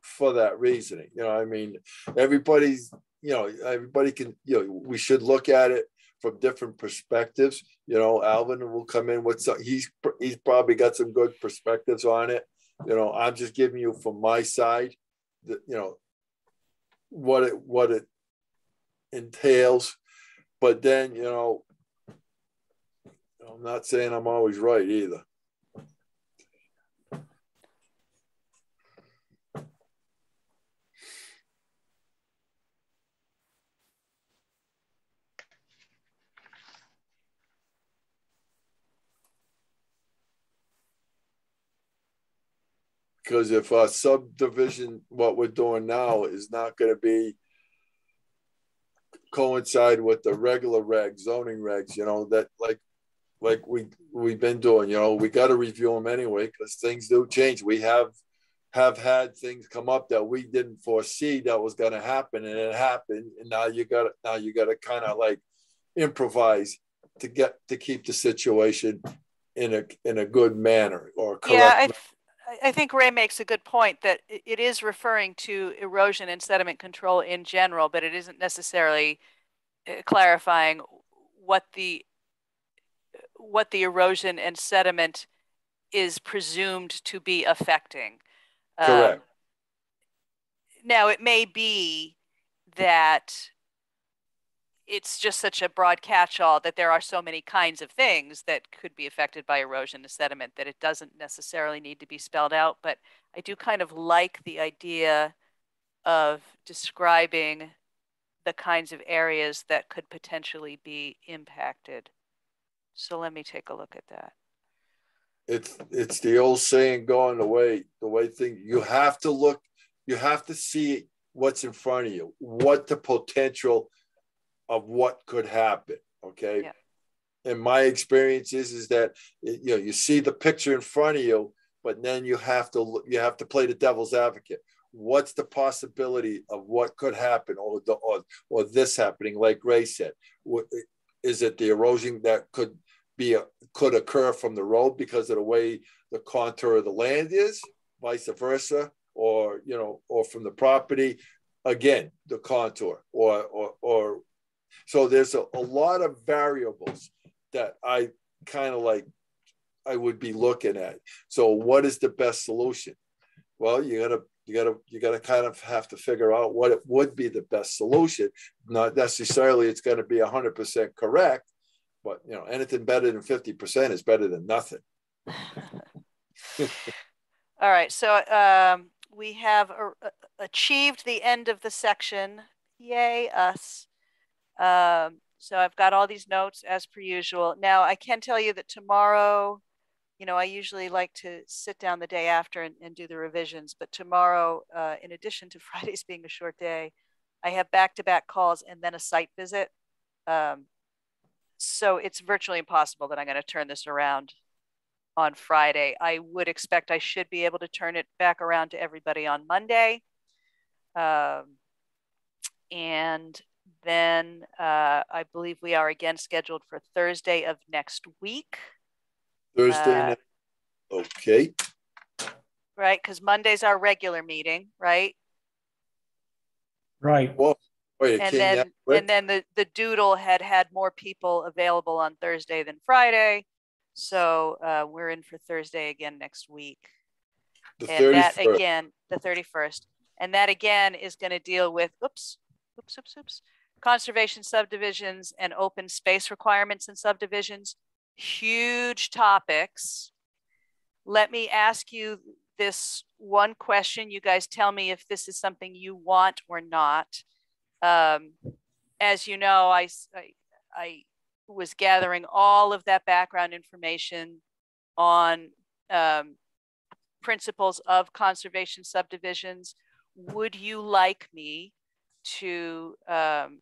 for that reasoning you know i mean everybody's you know everybody can you know we should look at it from different perspectives you know alvin will come in with some he's he's probably got some good perspectives on it you know i'm just giving you from my side the, you know what it what it entails. But then you know i'm not saying i'm always right either because if a subdivision, what we're doing now is not gonna be coincide with the regular regs, zoning regs, you know, that like, like we, we've been doing, you know, we gotta review them anyway, because things do change. We have, have had things come up that we didn't foresee that was gonna happen, and it happened, and now you gotta, now you gotta kind of like improvise to get, to keep the situation in a, in a good manner or correct. Yeah, I, I- think Ray makes a good point that it is referring to erosion and sediment control in general, but it isn't necessarily uh, clarifying what the what the erosion and sediment is presumed to be affecting. Um, Correct. now, it may be that it's just such a broad catch-all that there are so many kinds of things that could be affected by erosion and sediment that it doesn't necessarily need to be spelled out. But I do kind of like the idea of describing the kinds of areas that could potentially be impacted. So let me take a look at that. it's it's the old saying going the way the way thing you have to look you have to see what's in front of you what the potential of what could happen okay? Yeah. and my experience is is that you know you see the picture in front of you but then you have to you have to play the devil's advocate. What's the possibility of what could happen or the or, or this happening? Like ray said is it the erosion that could be a, could occur from the road because of the way the contour of the land is, vice versa, or you know, or from the property, again, the contour, or or or so there's a, a lot of variables that I kind of like I would be looking at. So what is the best solution? Well, you gotta you gotta you gotta kind of have to figure out what it would be the best solution. Not necessarily it's gonna be hundred percent correct, but you know, anything better than 50% is better than nothing. All right, so um, we have a- achieved the end of the section. Yay, us. Um, so I've got all these notes as per usual. Now I can tell you that tomorrow, you know, I usually like to sit down the day after and, and do the revisions, but tomorrow, uh, in addition to Fridays being a short day, I have back-to-back calls and then a site visit. Um, so it's virtually impossible that I'm going to turn this around on Friday. I would expect I should be able to turn it back around to everybody on Monday. Um, and then uh, I believe we are again scheduled for Thursday of next week, Thursday, Uh, okay. right? Because Monday's our regular meeting, right? Right. Wait, And then, that quick? and then the, the doodle had had more people available on Thursday than Friday. So uh, we're in for Thursday again next week. The And that 31st. again, the thirty-first, and that again is gonna deal with, oops, oops, oops, oops. Conservation subdivisions and open space requirements and subdivisions, huge topics. Let me ask you this one question. You guys tell me if this is something you want or not. Um, as you know, I—I was gathering all of that background information on, um, principles of conservation subdivisions. Would you like me to um,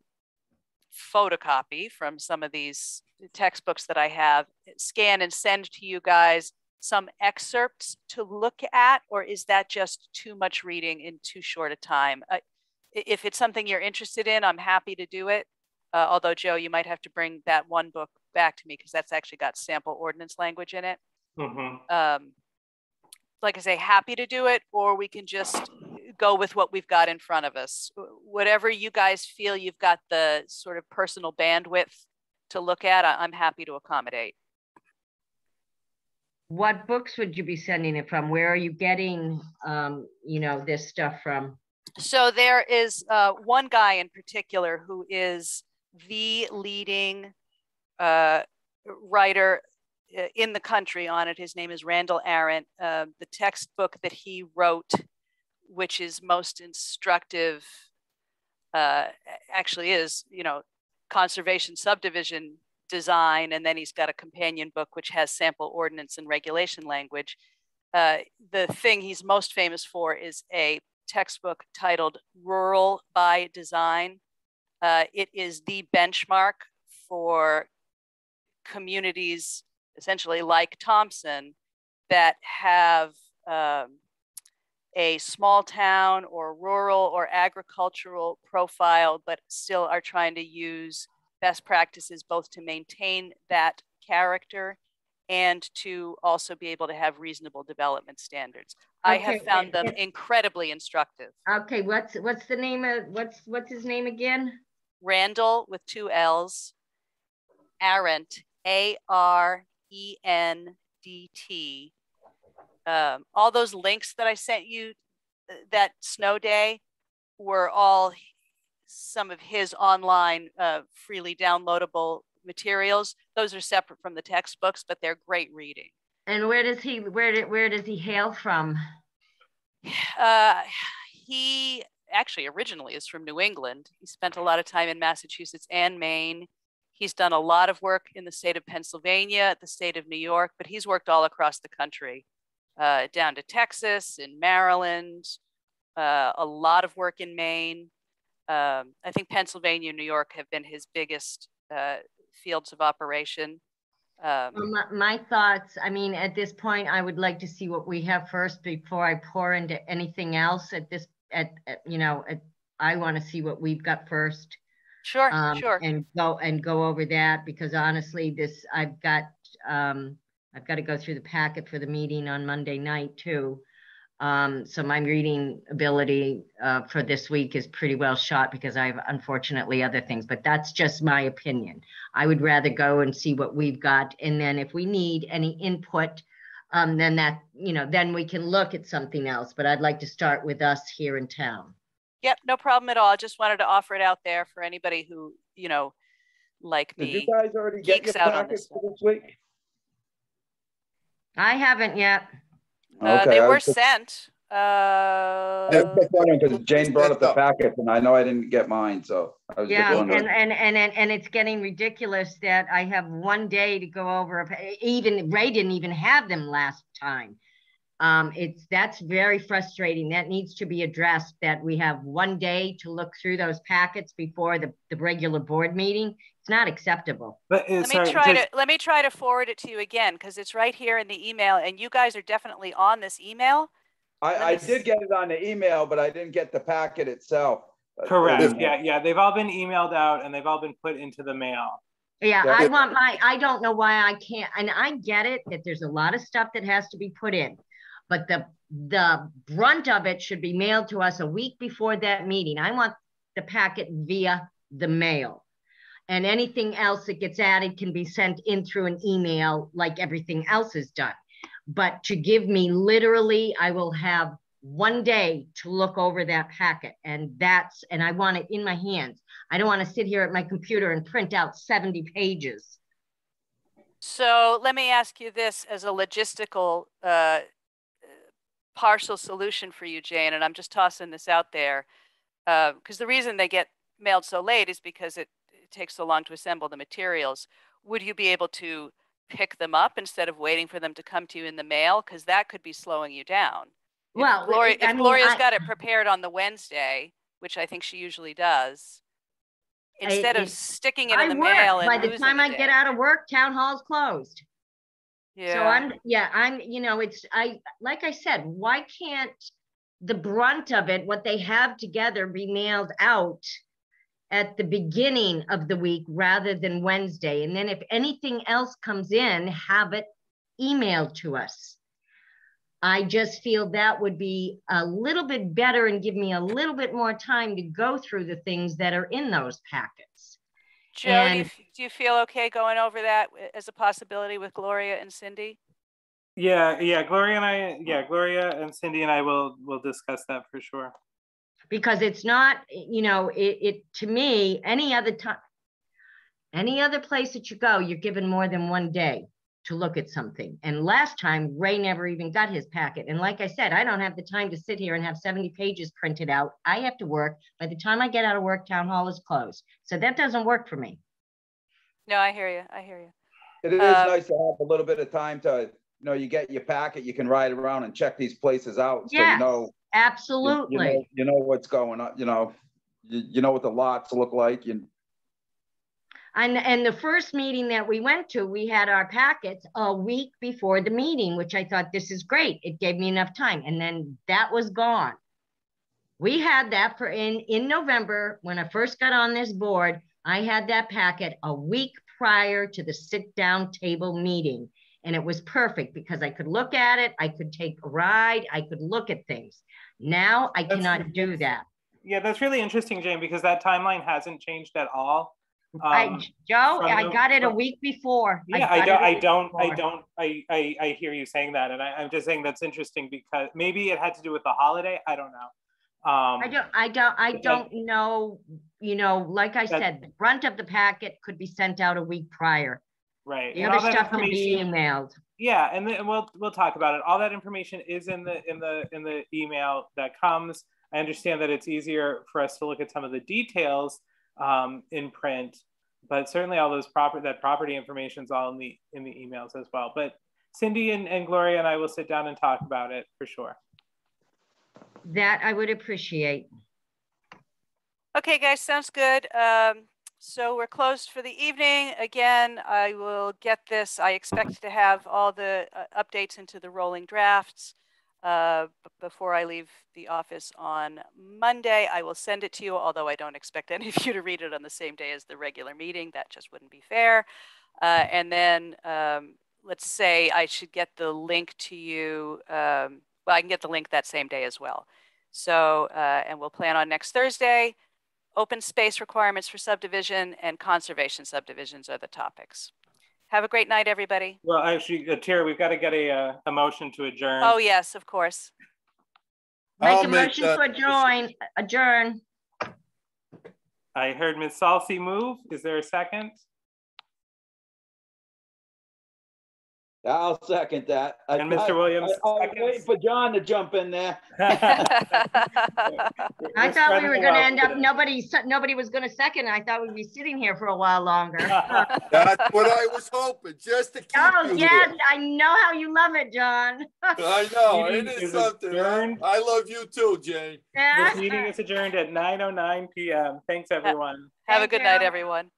photocopy from some of these textbooks that I have, scan and send to you guys some excerpts to look at, or is that just too much reading in too short a time? I- If it's something you're interested in, I'm happy to do it. Uh, Although Joe, you might have to bring that one book back to me because that's actually got sample ordinance language in it Mhm. um, like I say, happy to do it, or we can just go with what we've got in front of us. Whatever you guys feel you've got the sort of personal bandwidth to look at, I'm happy to accommodate. What books would you be sending it from? Where are you getting, um, you know, this stuff from? So there is uh, one guy in particular who is the leading uh, writer uh, in the country on it. His name is Randall Arendt. Uh, the textbook that he wrote, which is most instructive, uh, actually is, you know, conservation subdivision design. And then he's got a companion book which has sample ordinance and regulation language. Uh, the thing he's most famous for is a textbook titled Rural by Design. Uh, it is the benchmark for communities essentially like Thompson that have um, a small town or rural or agricultural profile, but still are trying to use best practices both to maintain that character and to also be able to have reasonable development standards. I have found them incredibly instructive. Okay, what's, what's the name of, what's, what's his name again? Randall with two L's, Arendt, A R E N D T. Um, all those links that I sent you uh, that snow day were all some of his online uh, freely downloadable materials. Those are separate from the textbooks, but they're great reading. And where does he, where, did- where does he hail from? Uh, he actually originally is from New England. He spent a lot of time in Massachusetts and Maine. He's done a lot of work in the state of Pennsylvania, the state of New York, but he's worked all across the country, uh, down to Texas and Maryland, uh, a lot of work in Maine. Um, I think Pennsylvania and New York have been his biggest uh, fields of operation. Um, Well, My, my thoughts, I mean, at this point, I would like to see what we have first before I pour into anything else at this, at, at, you know, at, I want to see what we've got first. sure, um, sure. And go, and go over that, because honestly, this, I've got, um, I've got to go through the packet for the meeting on Monday night too. Um, so my reading ability, uh, for this week is pretty well shot because I have unfortunately other things, but that's just my opinion. I would rather go and see what we've got, and then if we need any input, um, then that, you know, then we can look at something else, but I'd like to start with us here in town. Yep, no problem at all. I just wanted to offer it out there for anybody who, you know, like me. Did you guys already get geeks your out on this packets for this week? I haven't yet. Uh, Okay, they were just- sent. Uh, was because Jane brought up the Up. packets and I know I didn't get mine, so I was Yeah, and, wondering. and, and, and, and it's getting ridiculous that I have one day to go over, a even, Ray didn't even have them last time. Um, it's, that's very frustrating. That needs to be addressed, that we have one day to look through those packets before the, the regular board meeting. It's not acceptable. But uh, let me try just- to let me try to forward it to you again because it's right here in the email, and you guys are definitely on this email. let I, I did get it on the email, but I didn't get the packet itself. Uh, Correct. Yeah, yeah. They've all been emailed out and they've all been put into the mail. Yeah, Yeah. I want my, I don't know why I can't, and I get it, that there's a lot of stuff that has to be put in. But the, the brunt of it should be mailed to us a week before that meeting. I want the packet via the mail. And anything else that gets added can be sent in through an email like everything else is done. But to give me literally, I will have one day to look over that packet and that's and i want it in my hands i don't want to sit here at my computer and print out 70 pages So let me ask you this as a logistical uh, partial solution for you, Jane, and I'm just tossing this out there. Uh, because the reason they get mailed so late is because it, it takes so long to assemble the materials. Would you be able to pick them up instead of waiting for them to come to you in the mail? Because that could be slowing you down. If Well, Gloria, I if mean, Gloria's I- got it prepared on the Wednesday, which I think she usually does, instead of sticking it i in the work mail and by the time i get out of work town hall's closed yeah. So I'm, yeah, I'm, you know, it's, I, like I said, why can't the brunt of it, what they have together be mailed out at the beginning of the week rather than Wednesday? And then if anything else comes in, have it emailed to us. I just feel that would be a little bit better and give me a little bit more time to go through the things that are in those packets. Joe, do you, do you feel okay going over that as a possibility with Gloria and Cindy? Yeah, yeah, Gloria and I, yeah, Gloria and Cindy and I will, will discuss that for sure. because it's not, you know, it, it, to me, any other time, any other place that you go, you're given more than one day to look at something. And last time Ray never even got his packet. And like I said, I don't have the time to sit here and have 70 pages printed out. I have to work. By the time I get out of work, town hall is closed. So that doesn't work for me. No, I hear you. I hear you. It is Uh, nice to have a little bit of time to, you know, you get your packet, you can ride around and check these places out. So you Yes, know, you- you Absolutely. know, you know what's going on, you know, you, you know what the lots look like and And, and the first meeting that we went to, we had our packets a week before the meeting, which I thought this is great. It gave me enough time. And then that was gone. We had that for in, in November, when I first got on this board, I had that packet a week prior to the sit down table meeting. And it was perfect because I could look at it, I could take a ride, I could look at things. Now I That's- cannot do that. Yeah, that's really interesting, Jane, because that timeline hasn't changed at all. I, Um, Joe, from I the- got it a week before. Yeah, I don't, I don't, I don't, I, I, I hear you saying that, and I, I'm just saying that's interesting because maybe it had to do with the holiday. I don't know. Um, I don't, I don't, I don't know, you know, like I That- said, the brunt of the packet could be sent out a week prior. right. The and other stuff can be emailed. Yeah, and then we'll we'll talk about it. All that information is in the in the in the email that comes. I understand that it's easier for us to look at some of the details um, in print, but certainly all those proper that property information is all in the in the emails as well. But Cindy and, and Gloria and I will sit down and talk about it for sure. That I would appreciate. Okay, guys, sounds good. Um, so we're closed for the evening. Again, I will get this. I expect to have all the uh, updates into the rolling drafts uh, before I leave the office on Monday. I will send it to you, although I don't expect any of you to read it on the same day as the regular meeting. That just wouldn't be fair. Uh, and then um, let's say I should get the link to you. Um, well, I can get the link that same day as well. So, uh, and we'll plan on next Thursday. Open space requirements for subdivision and conservation subdivisions are the topics. Have a great night, everybody. Well, actually, uh, Tara, we've got to get a uh, a motion to adjourn. Oh, yes, of course. Make I'll a make motion that to adjourn, adjourn. I heard Ms. Salsi move. Is there a second? I'll second that. I- Mr. Williams I- I was seconds. waiting for John to jump in there. I thought we were gonna end up, nobody, nobody was gonna second. I thought we'd be sitting here for a while longer. That's what I was hoping, just to keep Oh, you yes, here. I know how you love it, John. I know, it is, is is something. huh? adjourned. I love you too, Jane. This meeting is adjourned at 9:09 PM. Thanks, everyone. Have a Thank good night, everyone.